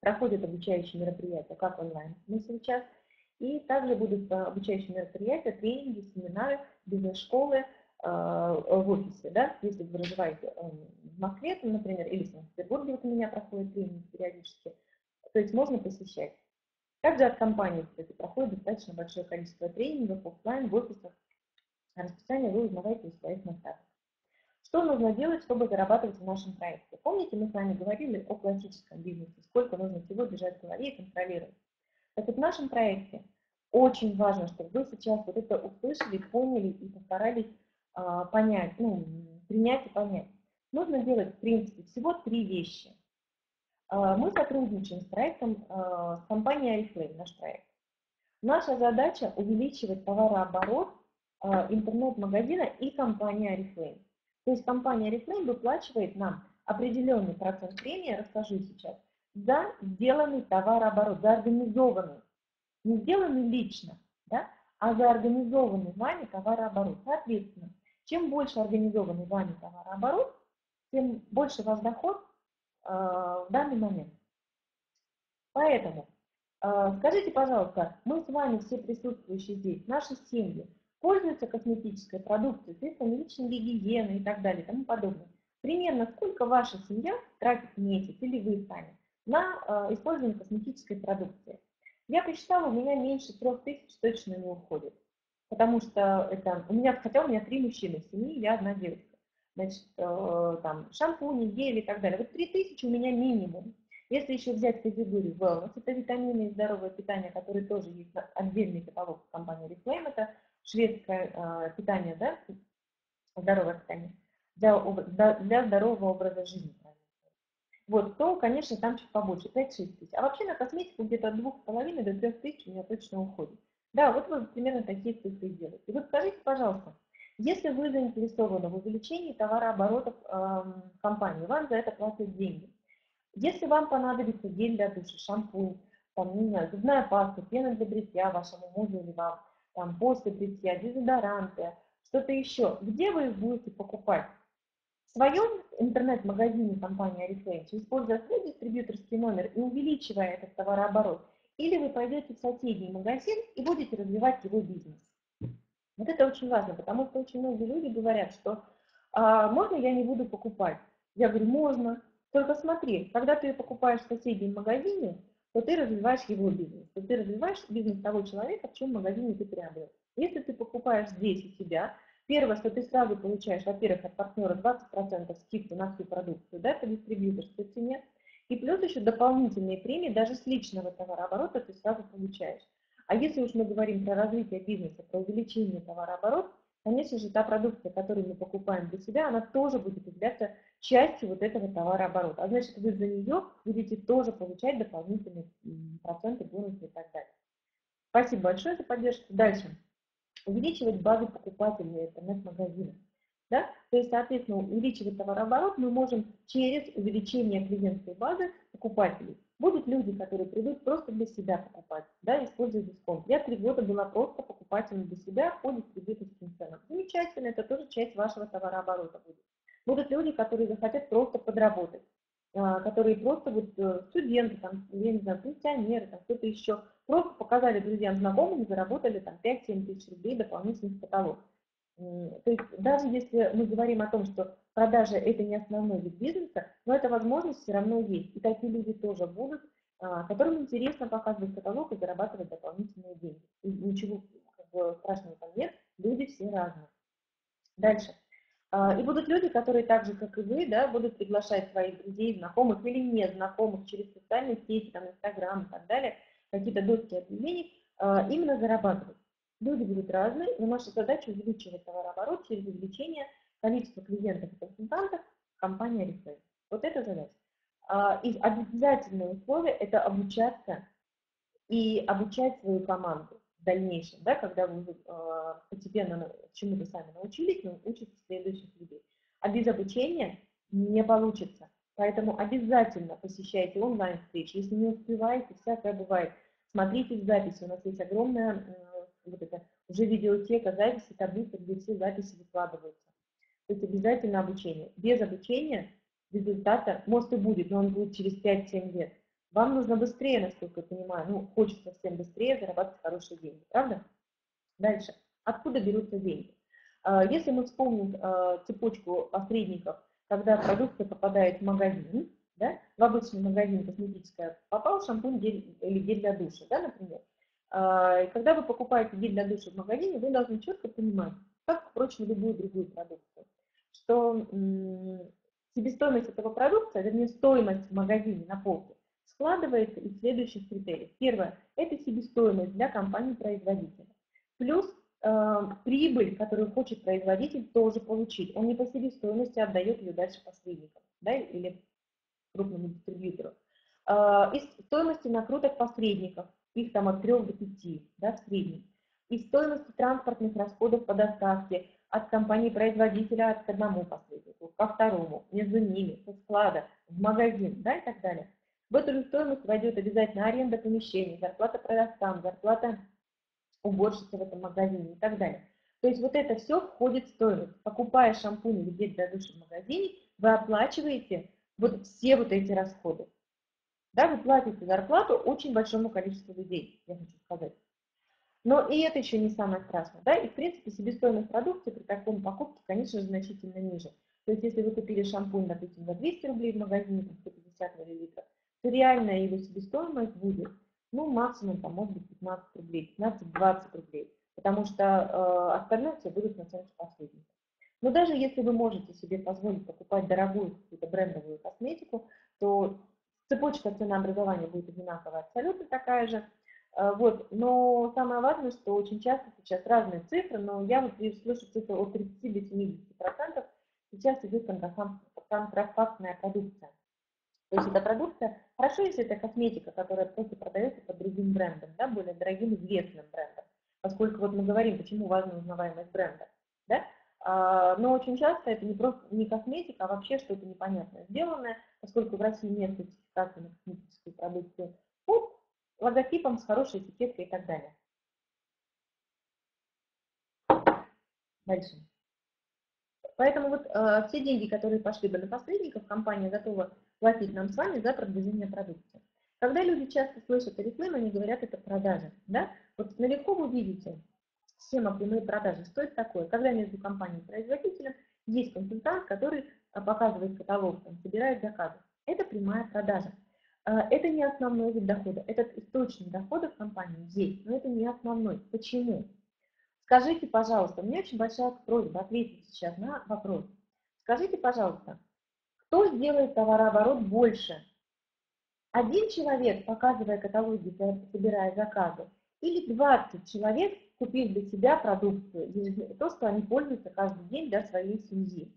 Проходят обучающие мероприятия как онлайн мы сейчас, и также будут а, обучающие мероприятия, тренинги, семинары, бизнес-школы в офисе. Да? Если вы проживаете э, в Москве, например, или в Санкт-Петербурге, вот у меня проходит тренинг периодически, то есть можно посещать. Также от компании, кстати, проходит достаточно большое количество тренингов офлайн в офисах. Расписание вы узнаваете у своих наставников. Что нужно делать, чтобы зарабатывать в нашем проекте? Помните, мы с вами говорили о классическом бизнесе, сколько нужно всего держать в голове и контролировать. Так вот, в нашем проекте очень важно, чтобы вы сейчас вот это услышали, поняли и постарались а, понять, ну, принять и понять. Нужно делать, в принципе, всего три вещи. А, мы сотрудничаем с проектом, а, с компанией Oriflame, наш проект. Наша задача увеличивать товарооборот а, интернет-магазина и компании Oriflame. То есть компания Reflame выплачивает нам определенный процент премии, расскажу сейчас, за сделанный товарооборот, за организованный. Не сделанный лично, да, а за организованный вами товарооборот. Соответственно, чем больше организованный вами товарооборот, тем больше у вас доход э, в данный момент. Поэтому э, скажите, пожалуйста, мы с вами все присутствующие здесь, наши семьи, пользуются косметической продукцией, средствами личной гигиены и так далее и тому подобное. Примерно сколько ваша семья тратит в месяц или вы сами на э, использование косметической продукции? Я посчитала, у меня меньше трех тысяч точно не уходит. Потому что это, у меня, хотя у меня три мужчины в семье, я одна девочка. Значит, э, там, шампуни, гели и так далее. Вот три тысячи у меня минимум. Если еще взять категорию wellness, это витамины и здоровое питание, которые тоже есть отдельный каталог компании Reflame, это шведское э, питание, да, здоровое питание. для, для здорового образа жизни. Вот, то, конечно, там чуть побольше, 5-6 тысяч. А вообще на косметику где-то от 2,5 до 3 тысяч у меня точно уходит. Да, вот вы примерно такие цифры делаете. Вот скажите, пожалуйста, если вы заинтересованы в увеличении товарооборотов э, компании, вам за это платят деньги. Если вам понадобится гель для душа, шампунь, там, не знаю, зубная паста, пена для бритья вашему мужу или вам, там, после бритья, дезодоранты, что-то еще, где вы их будете покупать? В своем интернет-магазине компании Oriflame, используя свой дистрибьюторский номер и увеличивая этот товарооборот, или вы пойдете в соседний магазин и будете развивать его бизнес. Вот это очень важно, потому что очень многие люди говорят, что а, можно я не буду покупать? Я говорю, можно, только смотри, когда ты покупаешь в соседнем магазине, то ты развиваешь его бизнес, то ты развиваешь бизнес того человека, в чем магазине ты приобрел. Если ты покупаешь здесь у себя, первое, что ты сразу получаешь, во-первых, от партнера 20% скидку на всю продукцию, да, по дистрибьюторской цене, и плюс еще дополнительные премии даже с личного товарооборота ты сразу получаешь. А если уж мы говорим про развитие бизнеса, про увеличение товарооборота, конечно же, та продукция, которую мы покупаем для себя, она тоже будет являться частью вот этого товарооборота. А значит, вы за нее будете тоже получать дополнительные проценты, бонусы и так далее. Спасибо большое за поддержку. Дальше. Увеличивать базу покупателей интернет-магазина. Да? То есть, соответственно, увеличивать товарооборот мы можем через увеличение клиентской базы покупателей. Будут люди, которые придут просто для себя покупать, да, используя дисконт. Я три года была просто покупателем для себя по дистрибьюторским ценам. Замечательно, это тоже часть вашего товарооборота будет. Будут люди, которые захотят просто подработать, а, которые просто вот э, студенты, там, я не знаю, пенсионеры, там кто-то еще, просто показали друзьям, знакомым, заработали там 5-7 тысяч рублей дополнительных потолок. То есть даже если мы говорим о том, что продажа это не основной вид бизнеса, но эта возможность все равно есть. И такие люди тоже будут, а, которым интересно показывать каталог и зарабатывать дополнительные деньги. И ничего страшного там нет, люди все разные. Дальше. А, и будут люди, которые так же, как и вы, да, будут приглашать своих друзей, знакомых или незнакомых через социальные сети, там, Инстаграм и так далее, какие-то доски объявлений, а, именно зарабатывать. Люди будут разные, но наша задача увеличивать товарооборот через увеличение количества клиентов и консультантов компании Reflame. Вот это задача. А, и обязательное условие – это обучаться и обучать свою команду в дальнейшем, да, когда вы а, постепенно чему-то сами научились, но учите следующих людей. А без обучения не получится. Поэтому обязательно посещайте онлайн-встречи. Если не успеваете, всякое бывает. Смотрите записи. У нас есть огромная вот это уже видеотека, записи, таблицы, где все записи выкладываются. То есть обязательно обучение. Без обучения результата, может и будет, но он будет через 5-7 лет. Вам нужно быстрее, насколько я понимаю, ну, хочется всем быстрее зарабатывать хорошие деньги, правда? Дальше. Откуда берутся деньги? А, если мы вспомним а, цепочку посредников, когда продукция попадает в магазин, да, в обычный магазин косметическая, попал шампунь гель, или гель для душа, да, например, а, когда вы покупаете гель для душа в магазине, вы должны четко понимать, как, впрочем, любую другую продукцию, что себестоимость этого продукта, вернее, стоимость в магазине на полке, складывается из следующих критериев. Первое – это себестоимость для компании-производителя. Плюс э, прибыль, которую хочет производитель тоже получить. Он не по себестоимости отдает ее дальше посредникам да, или крупному дистрибьютору. Э, из стоимости накруток посредников, их там от 3 до 5, да, в среднем. И стоимости транспортных расходов по доставке от компании-производителя к одному посреднику, ко второму, между ними, со склада, в магазин, да, и так далее. В эту же стоимость войдет обязательно аренда помещений, зарплата продавцам, зарплата уборщицы в этом магазине и так далее. То есть вот это все входит в стоимость. Покупая шампунь или гель для душа в магазине, вы оплачиваете вот все вот эти расходы. Да, вы платите зарплату очень большому количеству людей, я хочу сказать. Но и это еще не самое страшное. Да? И, в принципе, себестоимость продукции при таком покупке, конечно же, значительно ниже. То есть, если вы купили шампунь, допустим, за 200 рублей в магазине, там, 150 мл, то реальная его себестоимость будет, ну, максимум, там, может быть, 15 рублей, 15-20 рублей. Потому что э, остальное все будут наценки посредника. Но даже если вы можете себе позволить покупать дорогую какую-то брендовую косметику, то Цепочка ценообразования будет одинаковая, абсолютно такая же. Э, вот. Но самое важное, что очень часто сейчас разные цифры, но я вот слышу цифры от 30 до 70 процентов. Сейчас сейчас идет контрафактная продукция. То есть эта продукция, хорошо, если это косметика, которая просто продается под другим брендом, да, более дорогим известным брендом, поскольку вот мы говорим, почему важна узнаваемость бренда, да, а, но очень часто это не просто не косметика, а вообще что-то непонятное сделанное, поскольку в России нет сертификации на косметическую продукцию под логотипом с хорошей этикеткой и так далее. Дальше. Поэтому вот э, все деньги, которые пошли бы на посредников, компания готова платить нам с вами за продвижение продукции. Когда люди часто слышат Oriflame, они говорят, это продажи. Да? Вот наверху вы видите схема прямые продажи. Что это такое? Когда между компанией и производителем есть консультант, который э, показывает каталог, там, собирает заказы. Это прямая продажа. Э, это не основной вид дохода. Этот источник дохода в компании есть, но это не основной. Почему? Скажите, пожалуйста, у меня очень большая просьба ответить сейчас на вопрос. Скажите, пожалуйста, кто сделает товарооборот больше? Один человек, показывая каталоги, собирая заказы, или 20 человек, купив для себя продукцию, то, что они пользуются каждый день для своей семьи.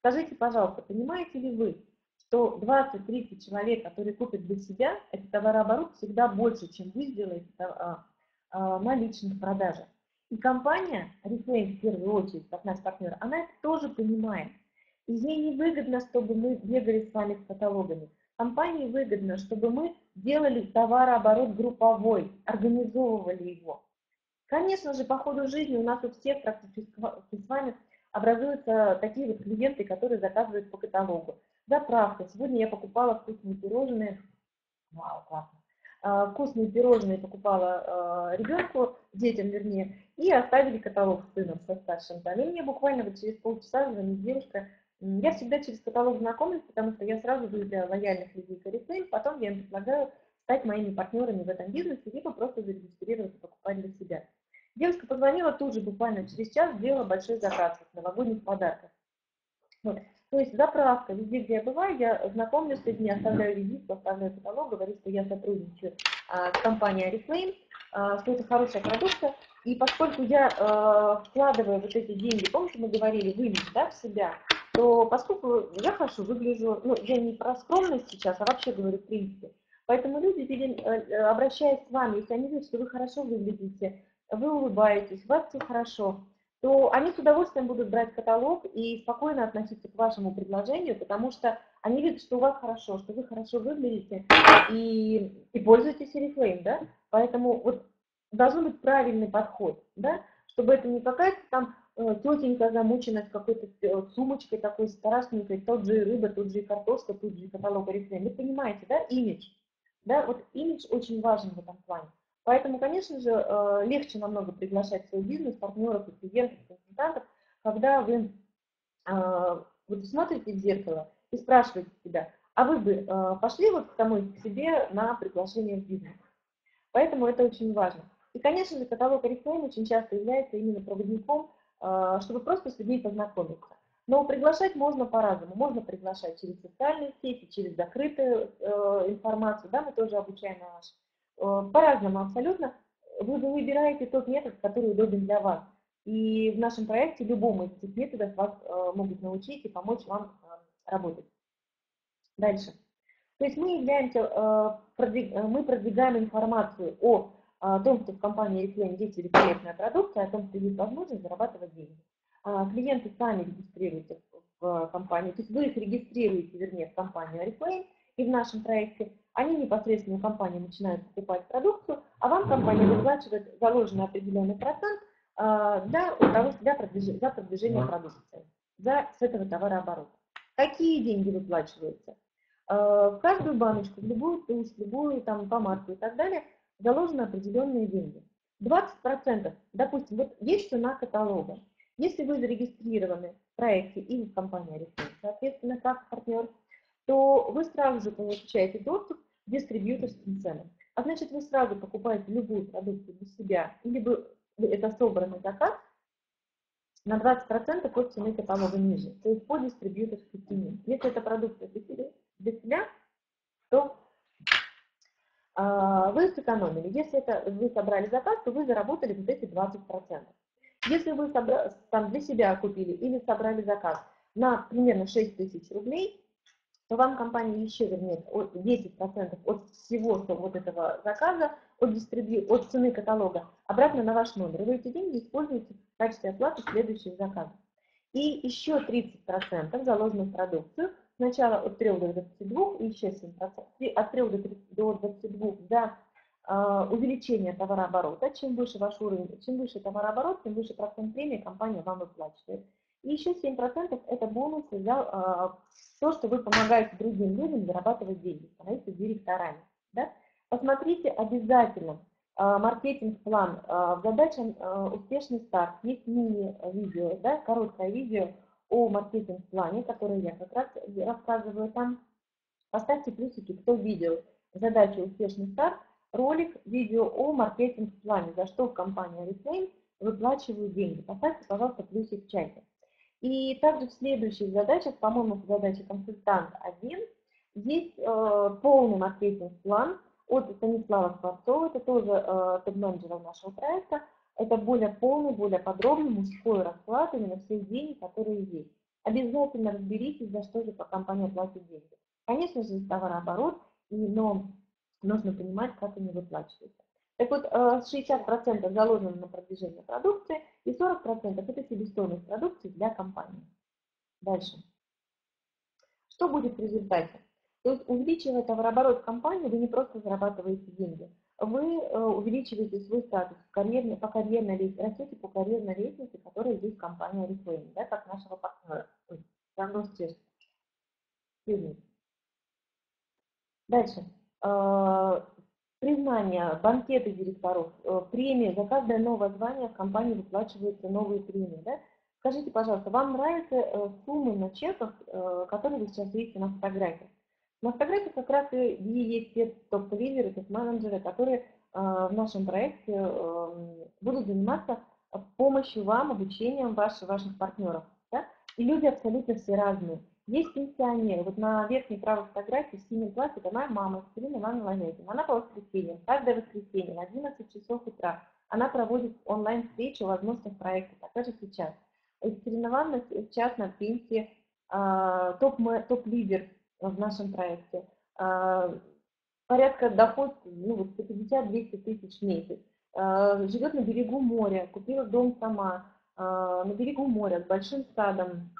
Скажите, пожалуйста, понимаете ли вы, что 20-30 человек, которые купят для себя, этот товарооборот всегда больше, чем вы сделаете а, а, на личных продажах. И компания Reflame в первую очередь, как наш партнер, она это тоже понимает. И ей не выгодно, чтобы мы бегали с вами с каталогами. Компании выгодно, чтобы мы делали товарооборот групповой, организовывали его. Конечно же, по ходу жизни у нас у всех практически с вами образуются такие вот клиенты, которые заказывают по каталогу. Заправка. Сегодня я покупала вкусные пирожные. Вау, классно. А, вкусные пирожные покупала а, ребенку, детям вернее, и оставили каталог с сыном, со старшим. Там. И мне буквально вот через полчаса звонит девушка, я всегда через каталог знакомлюсь, потому что я сразу выявляю лояльных людей к Oriflame, потом я им предлагаю стать моими партнерами в этом бизнесе, либо просто зарегистрироваться, покупать для себя. Девушка позвонила тут же, буквально через час, сделала большой заказ новогодних подарков. Вот. То есть заправка, везде, где я бываю, я знакомлюсь с людьми, оставляю визитку, оставляю каталог, говорю, что я сотрудничаю а, с компанией Oriflame, а, что это хорошая продукция. И поскольку я а, вкладываю вот эти деньги, помните, мы говорили, в имидж, да, в себя, то поскольку я хорошо выгляжу, ну, я не про скромность сейчас, а вообще говорю в принципе, поэтому люди, э, обращаясь с вами, если они видят, что вы хорошо выглядите, вы улыбаетесь, у вас все хорошо, то они с удовольствием будут брать каталог и спокойно относиться к вашему предложению, потому что они видят, что у вас хорошо, что вы хорошо выглядите и, и пользуетесь Oriflame, да? Поэтому вот должен быть правильный подход, да? Чтобы это не какая-то там э, тетенька замученная с какой-то э, сумочкой такой страшненькой, тот же рыба, тут же и картошка, тут же и каталог Oriflame. Вы понимаете, да, имидж? Да, вот имидж очень важен в этом плане. Поэтому, конечно же, э, легче намного приглашать свой бизнес партнеров, клиентов, консультантов, когда вы э, вот смотрите в зеркало и спрашиваете себя, а вы бы э, пошли вот к самой к себе на приглашение в бизнес? Поэтому это очень важно. И, конечно же, каталог Oriflame очень часто является именно проводником, чтобы просто с людьми познакомиться. Но приглашать можно по-разному. Можно приглашать через социальные сети, через закрытую информацию. Да, мы тоже обучаем на наших по-разному абсолютно. Вы выбираете тот метод, который удобен для вас. И в нашем проекте любому из этих методов вас э, могут научить и помочь вам э, работать. Дальше. То есть мы являемся, мы продвигаем информацию о том, что в компании Reflame есть великолепная продукция, о том, что есть возможность зарабатывать деньги. А клиенты сами регистрируются в компании, то есть вы их регистрируете, вернее, в компанию Reflame и в нашем проекте, они непосредственно компании начинают покупать продукцию, а вам компания выплачивает заложенный определенный процент а, для, для продвижения, за продвижение продукции, за с этого товарооборота. Какие деньги выплачиваются? А, в каждую баночку, в любую тушь, в любую там, помадку и так далее заложены определенные деньги. 20%, допустим, вот есть цена каталога. Если вы зарегистрированы в проекте или в компании Арифлейм, соответственно, как партнер, то вы сразу же получаете доступ к дистрибьюторским ценам. А значит, вы сразу покупаете любую продукцию для себя, либо это собранный заказ на 20% от цены каталога ниже, то есть по дистрибьюторской цене. Если это продукция для себя, для себя то а, вы сэкономили. Если это вы собрали заказ, то вы заработали вот эти 20%. Если вы собра, там для себя купили или собрали заказ, на примерно 6 тысяч рублей, то вам компания еще вернет 10% от всего вот этого заказа, от, дистрибью... от цены каталога, обратно на ваш номер. Вы эти деньги используете в качестве оплаты следующих заказов. И еще 30% заложено в продукцию, сначала от 3 до 22 и еще 7%, от 3 до, 30, до 22 за э, увеличение товарооборота. Чем выше ваш уровень, чем выше товарооборот, тем выше процент премии компания вам выплачивает. И еще 7% это бонусы за э, то, что вы помогаете другим людям зарабатывать деньги, становиться директорами. Да? Посмотрите обязательно э, маркетинг-план. Э, задача «Успешный старт». Есть мини-видео, да, короткое видео о маркетинг-плане, которое я как раз рассказываю там. Поставьте плюсики, кто видел задачу «Успешный старт», ролик, видео о маркетинг-плане, за что в компании Reflame выплачивают деньги. Поставьте, пожалуйста, плюсик в чате. И также в следующих задачах, по-моему, в задаче консультант 1, есть э, полный маркетинг-план от Станислава Скворцова, это тоже э, топ-менеджер нашего проекта. Это более полный, более подробный мужской расклад именно всех денег, которые есть. Обязательно разберитесь, за что же компания платит деньги. Конечно же, товарооборот, но нужно понимать, как они выплачиваются. Так вот, 60% э, заложено на продвижение продукции и 40% это себестоимость продукции для компании. Дальше. Что будет в результате? То есть увеличивая товарооборот компании, вы не просто зарабатываете деньги, вы э, увеличиваете свой статус карьерной, по карьерной лестнице, растете по карьерной лестнице, которая есть компания Reflame, да, как нашего партнера. Дальше. Признание, банкеты директоров, э, премии, за каждое новое звание в компании выплачиваются новые премии. Да? Скажите, пожалуйста, вам нравятся э, суммы на чеках, э, которые вы сейчас видите на фотографиях? На фотографиях как раз и есть те топ-лидеры, топ-менеджеры, которые в нашем проекте будут заниматься помощью вам, обучением ваших, ваших партнеров. Да? И люди абсолютно все разные. Есть пенсионеры. Вот на верхней правой фотографии в синем платье это моя мама, Екатерина Ивановна Ланезина. Она по воскресеньям, каждое воскресенье в 11 часов утра она проводит онлайн-встречу о возможностях проекта, такая же сейчас. Екатерина Ивановна сейчас на пенсии а, топ-лидер в нашем проекте. А, порядка доход ну, вот 150-200 тысяч в месяц. А, живет на берегу моря, купила дом сама, на берегу моря, с большим садом,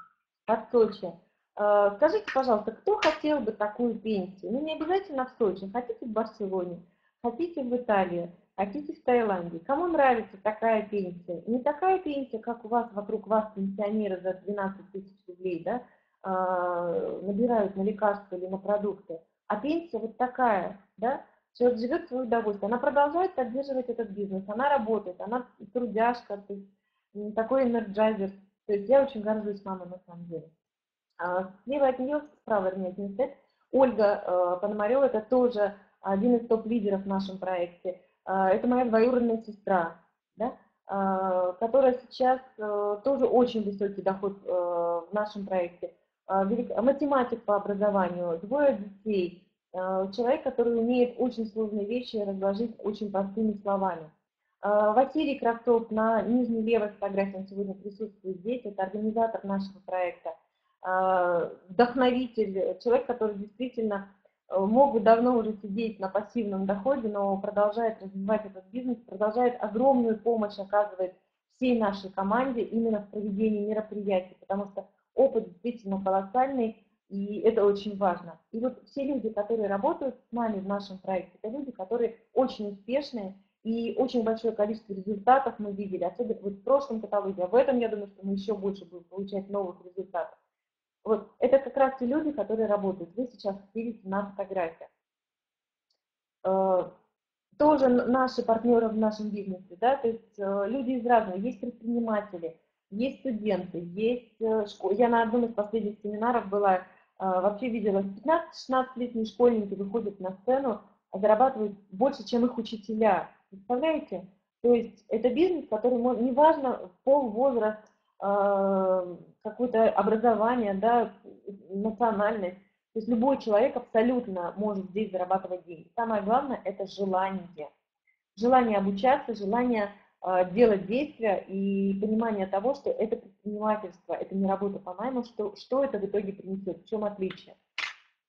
от Сочи. Э, скажите, пожалуйста, кто хотел бы такую пенсию? Ну, не обязательно в Сочи, хотите в Барселоне, хотите в Италии, хотите в Таиланде. Кому нравится такая пенсия? Не такая пенсия, как у вас, вокруг вас пенсионеры за 12 тысяч рублей, да, э, набирают на лекарства или на продукты, а пенсия вот такая, да, человек живет в свое удовольствие, она продолжает поддерживать этот бизнес, она работает, она трудяшка, то есть такой энерджайзер. То есть я очень горжусь мамой на самом деле. А, слева от нее, справа от нее стоит Ольга э, Пономарева, это тоже один из топ-лидеров в нашем проекте. А, это моя двоюродная сестра, да, а, которая сейчас э, тоже очень высокий доход э, в нашем проекте. Математик по образованию, двое детей, человек, который умеет очень сложные вещи разложить очень простыми словами. Василий Кравцов на нижней левой фотографии, он сегодня присутствует здесь, это организатор нашего проекта. А, вдохновитель, человек, который действительно э, мог бы давно уже сидеть на пассивном доходе, но продолжает развивать этот бизнес, продолжает огромную помощь оказывать всей нашей команде именно в проведении мероприятий, потому что опыт действительно колоссальный, и это очень важно. И вот все люди, которые работают с нами в нашем проекте, это люди, которые очень успешные, и очень большое количество результатов мы видели, особенно вот в прошлом каталоге, а в этом, я думаю, что мы еще больше будем получать новых результатов. Вот это как раз те люди, которые работают. Вы сейчас видите на фотографиях. Э, тоже наши партнеры в нашем бизнесе, да, то есть э, люди из разных, есть предприниматели, есть студенты, есть э, школы. Я на одном из последних семинаров была, вообще видела, 15-16-летние школьники выходят на сцену, а зарабатывают больше, чем их учителя. Представляете? То есть это бизнес, который, неважно, пол, возраст, какое-то образование, да, национальность. То есть любой человек абсолютно может здесь зарабатывать деньги. Самое главное – это желание. Желание обучаться, желание делать действия и понимание того, что это предпринимательство, это не работа по найму, что, что это в итоге принесет, в чем отличие.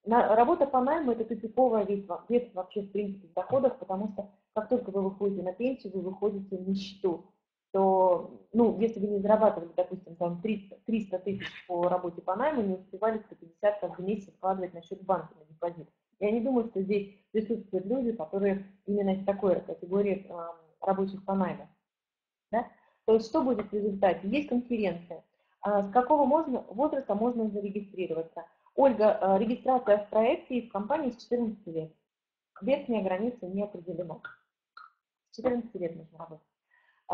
На, работа по найму – это тупиковая ветвь вообще в принципе в доходах, потому что как только вы выходите на пенсию, вы выходите в нищету то, ну, если вы не зарабатывали, допустим, там 300, 300 тысяч по работе по найму, не успевали 150 каждый месяц вкладывать на счет банка на депозит. Я не думаю, что здесь присутствуют люди, которые именно из такой категории э, рабочих по найму. Да? То есть что будет в результате? Есть конференция. А с какого можно, возраста можно зарегистрироваться? Ольга, э, регистрация в проекте и в компании с 14 лет. Верхняя граница не определена. С 14 лет можно работать.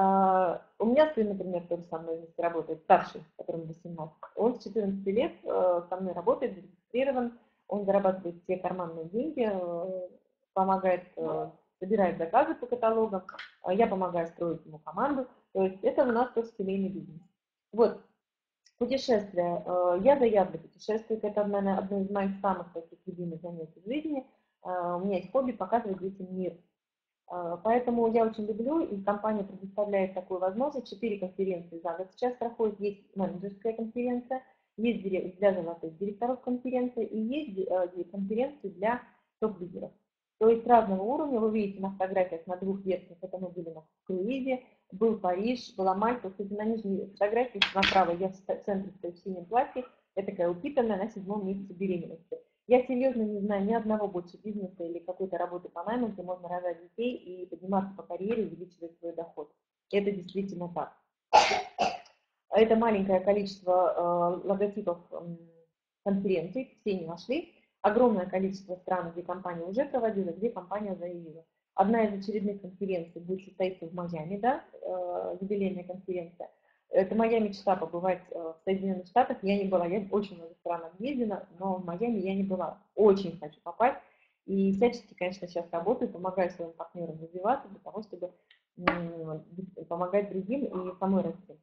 А, у меня сын, например, тоже со мной вместе работает, старший, которому 18. Он с 14 лет э, со мной работает, зарегистрирован, он зарабатывает все карманные деньги, э, помогает, э, собирает заказы по каталогам, а я помогаю строить ему команду. То есть это у нас тоже семейный бизнес. Вот, путешествия. Я заядлый путешествие, это, наверное, одно из моих самых таких любимых занятий в жизни. У меня есть хобби показывать детям мир. А, поэтому я очень люблю, и компания предоставляет такую возможность. Четыре конференции за год сейчас проходит. Есть менеджерская конференция, есть для золотых директоров конференция и есть э, конференции для топ-лидеров. То есть разного уровня, вы видите на фотографиях на двух верхних, это мы были на круизе, был Париж, была Мальта, кстати, на нижней фотографии направо я в центре стою в синем платье, я такая упитанная на седьмом месяце беременности. Я серьезно не знаю ни одного больше бизнеса или какой-то работы по найму, где можно рожать детей и подниматься по карьере, увеличивать свой доход. Это действительно так. Это маленькое количество э, логотипов э, конференций, все не нашли. Огромное количество стран, где компания уже проводила, где компания заявила. Одна из очередных конференций будет состоиться в Майами, да, э, юбилейная конференция. Это моя мечта побывать э, в Соединенных Штатах. Я не была, я очень много стран объездила, но в Майами я не была. Очень хочу попасть. И всячески, конечно, сейчас работаю, помогаю своим партнерам развиваться для того, чтобы помогать другим и самой расти.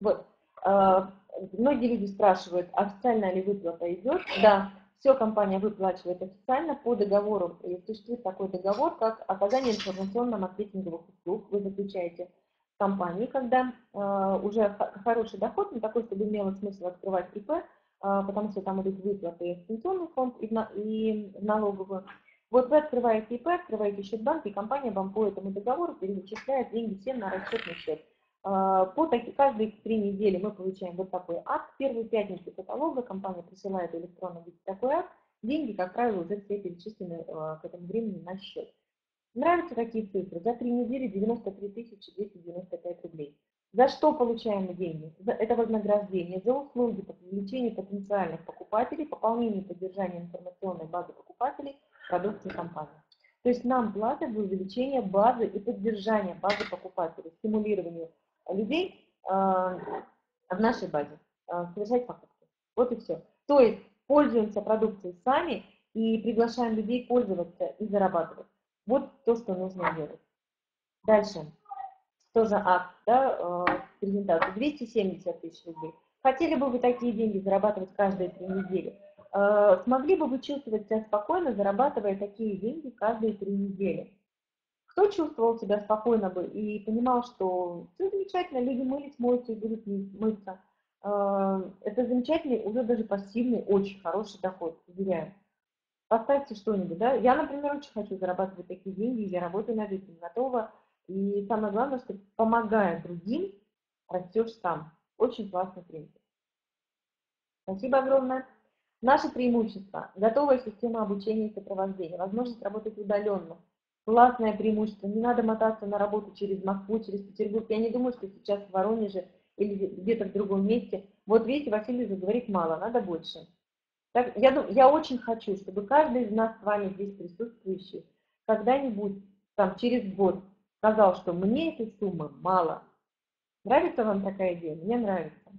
Вот. Э, многие люди спрашивают, официально ли выплата идет. Да, все компания выплачивает официально по договору. И существует такой договор, как оказание информационно-маркетинговых услуг. Вы заключаете компании, когда э, уже хороший доход, не такой, чтобы имело смысл открывать ИП, э, потому что там идут выплаты в пенсионный фонд и в, на, и в налоговую. Вот вы открываете ИП, открываете счет банка, и компания вам по этому договору перечисляет деньги всем на расчетный счет. Э, по таки, каждые три недели мы получаем вот такой акт. Первую пятницу каталога компания присылает электронно такой акт. Деньги, как правило, уже все перечислены к этому времени на счет. Нравятся такие цифры? За три недели 93 295 рублей. За что получаем деньги? Это вознаграждение за услуги по привлечению потенциальных покупателей, пополнение и поддержание информационной базы покупателей продукции компании. То есть нам платят за увеличение базы и поддержание базы покупателей, стимулированию людей э, в нашей базе, э, совершать покупки. Вот и все. То есть пользуемся продукцией сами и приглашаем людей пользоваться и зарабатывать. Вот то, что нужно делать. Дальше. Тоже акт, да, э, презентации. 270 тысяч рублей. Хотели бы вы такие деньги зарабатывать каждые три недели? Э, смогли бы вы чувствовать себя спокойно, зарабатывая такие деньги каждые три недели? Кто чувствовал себя спокойно бы и понимал, что все замечательно, люди мылись, моются и будут мыться. Э, это замечательный, уже даже пассивный, очень хороший доход, уверяю. Поставьте что-нибудь, да. Я, например, очень хочу зарабатывать такие деньги, я работаю над этим, готова. И самое главное, что помогая другим, растешь сам. Очень классный принцип. Спасибо огромное. Наше преимущество. Готовая система обучения и сопровождения. Возможность работать удаленно. Классное преимущество. Не надо мотаться на работу через Москву, через Петербург. Я не думаю, что сейчас в Воронеже или где-то в другом месте. Вот видите, Василий говорит мало, надо больше. Так, я, я очень хочу, чтобы каждый из нас с вами здесь присутствующий когда-нибудь, там, через год, сказал, что мне этой суммы мало. Нравится вам такая идея? Мне нравится.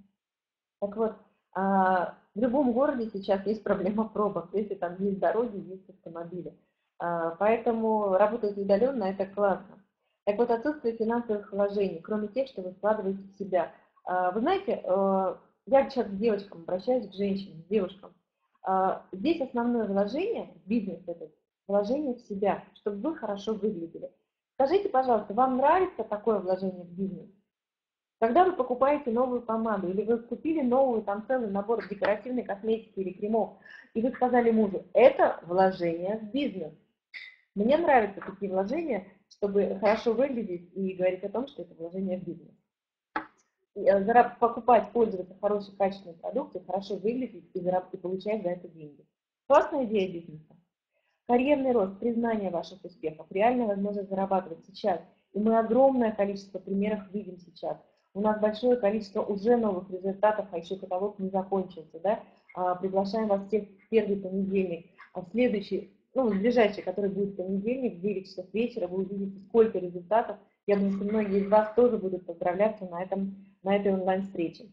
Так вот, а, в любом городе сейчас есть проблема пробок, если там есть дороги, есть автомобили. А, поэтому работать удаленно – это классно. Так вот, отсутствие финансовых вложений, кроме тех, что вы вкладываете в себя. А, вы знаете, э, я сейчас к девочкам обращаюсь, к женщинам, к девушкам. А, здесь основное вложение, бизнес этот, вложение в себя, чтобы вы хорошо выглядели. Скажите, пожалуйста, вам нравится такое вложение в бизнес? Когда вы покупаете новую помаду, или вы купили новую, там целый набор декоративной косметики или кремов, и вы сказали мужу, это вложение в бизнес. Мне нравятся такие вложения, чтобы хорошо выглядеть и говорить о том, что это вложение в бизнес. Э, покупать, пользоваться хорошей качественной продукцией, хорошо выглядеть и, зараб- и получать за это деньги. Классная идея бизнеса. Карьерный рост, признание ваших успехов, реальная возможность зарабатывать сейчас. И мы огромное количество примеров видим сейчас. У нас большое количество уже новых результатов, а еще каталог не закончился. Да? А, приглашаем вас всех в первый понедельник. А в следующий, ну, в ближайший, который будет понедельник, в 9 часов вечера, вы увидите, сколько результатов. Я думаю, что многие из вас тоже будут поздравляться на, этом, на этой онлайн-встрече.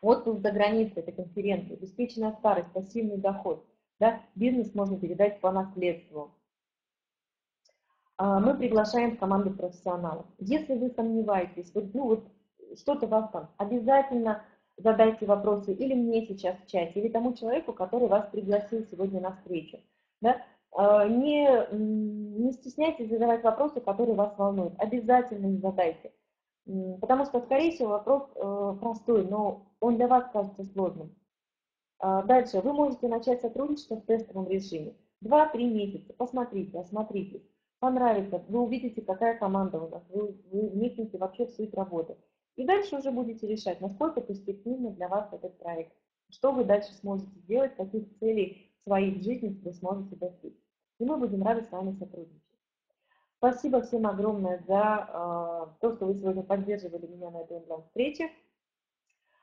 Отпуск за границей, это конференция, обеспеченная старость, пассивный доход – да? Бизнес можно передать по наследству. А, мы приглашаем в команду профессионалов. Если вы сомневаетесь, вот, ну вот что-то вас там, обязательно задайте вопросы или мне сейчас в чате, или тому человеку, который вас пригласил сегодня на встречу. Да? А, не, не стесняйтесь задавать вопросы, которые вас волнуют. Обязательно задайте. Потому что, скорее всего, вопрос э, простой, но он для вас кажется сложным. А, дальше вы можете начать сотрудничество в тестовом режиме. 2-3 месяца, посмотрите, осмотритесь, понравится, вы увидите, какая команда у нас, вы, вы вникнете вообще в суть работы. И дальше уже будете решать, насколько перспективно для вас этот проект, что вы дальше сможете сделать, каких целей своих в жизни вы сможете достичь. И мы будем рады с вами сотрудничать. Спасибо всем огромное за э, то, что вы сегодня поддерживали меня на этой онлайн-встрече.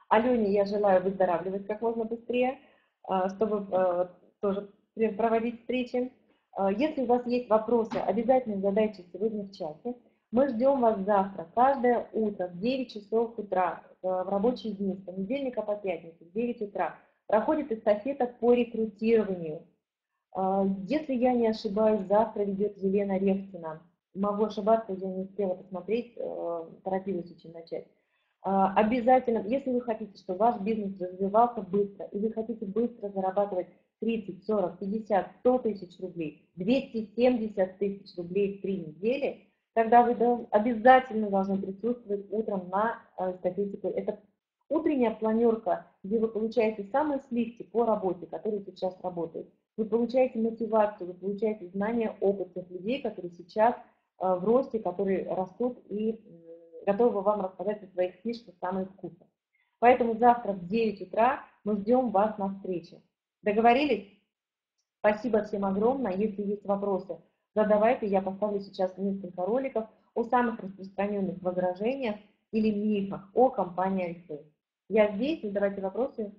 Алене я желаю выздоравливать как можно быстрее, а, чтобы а, тоже проводить встречи. А, если у вас есть вопросы, обязательно задайте сегодня в чате. Мы ждем вас завтра, каждое утро в 9 часов утра, в рабочие дни, с понедельника по пятницу, в 9 утра. Проходит эстафета по рекрутированию. Если я не ошибаюсь, завтра ведет Елена Ревкина. Могу ошибаться, я не успела посмотреть, торопилась очень начать. А, обязательно, если вы хотите, чтобы ваш бизнес развивался быстро, и вы хотите быстро зарабатывать 30, 40, 50, 100 тысяч рублей, 270 тысяч рублей в три недели, тогда вы обязательно должны присутствовать утром на э, статистику. Это утренняя планерка, где вы получаете самые сливки по работе, которые сейчас работают. Вы получаете мотивацию, вы получаете знания, опыт тех людей, которые сейчас э, в росте, которые растут и готовы вам рассказать о своих фишках самых вкусных. Поэтому завтра в 9 утра мы ждем вас на встрече. Договорились? Спасибо всем огромное. Если есть вопросы, задавайте. Я поставлю сейчас несколько роликов о самых распространенных возражениях или мифах о компании Альфы. Я здесь, задавайте вопросы.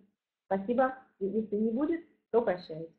Спасибо. Если не будет, то прощаюсь.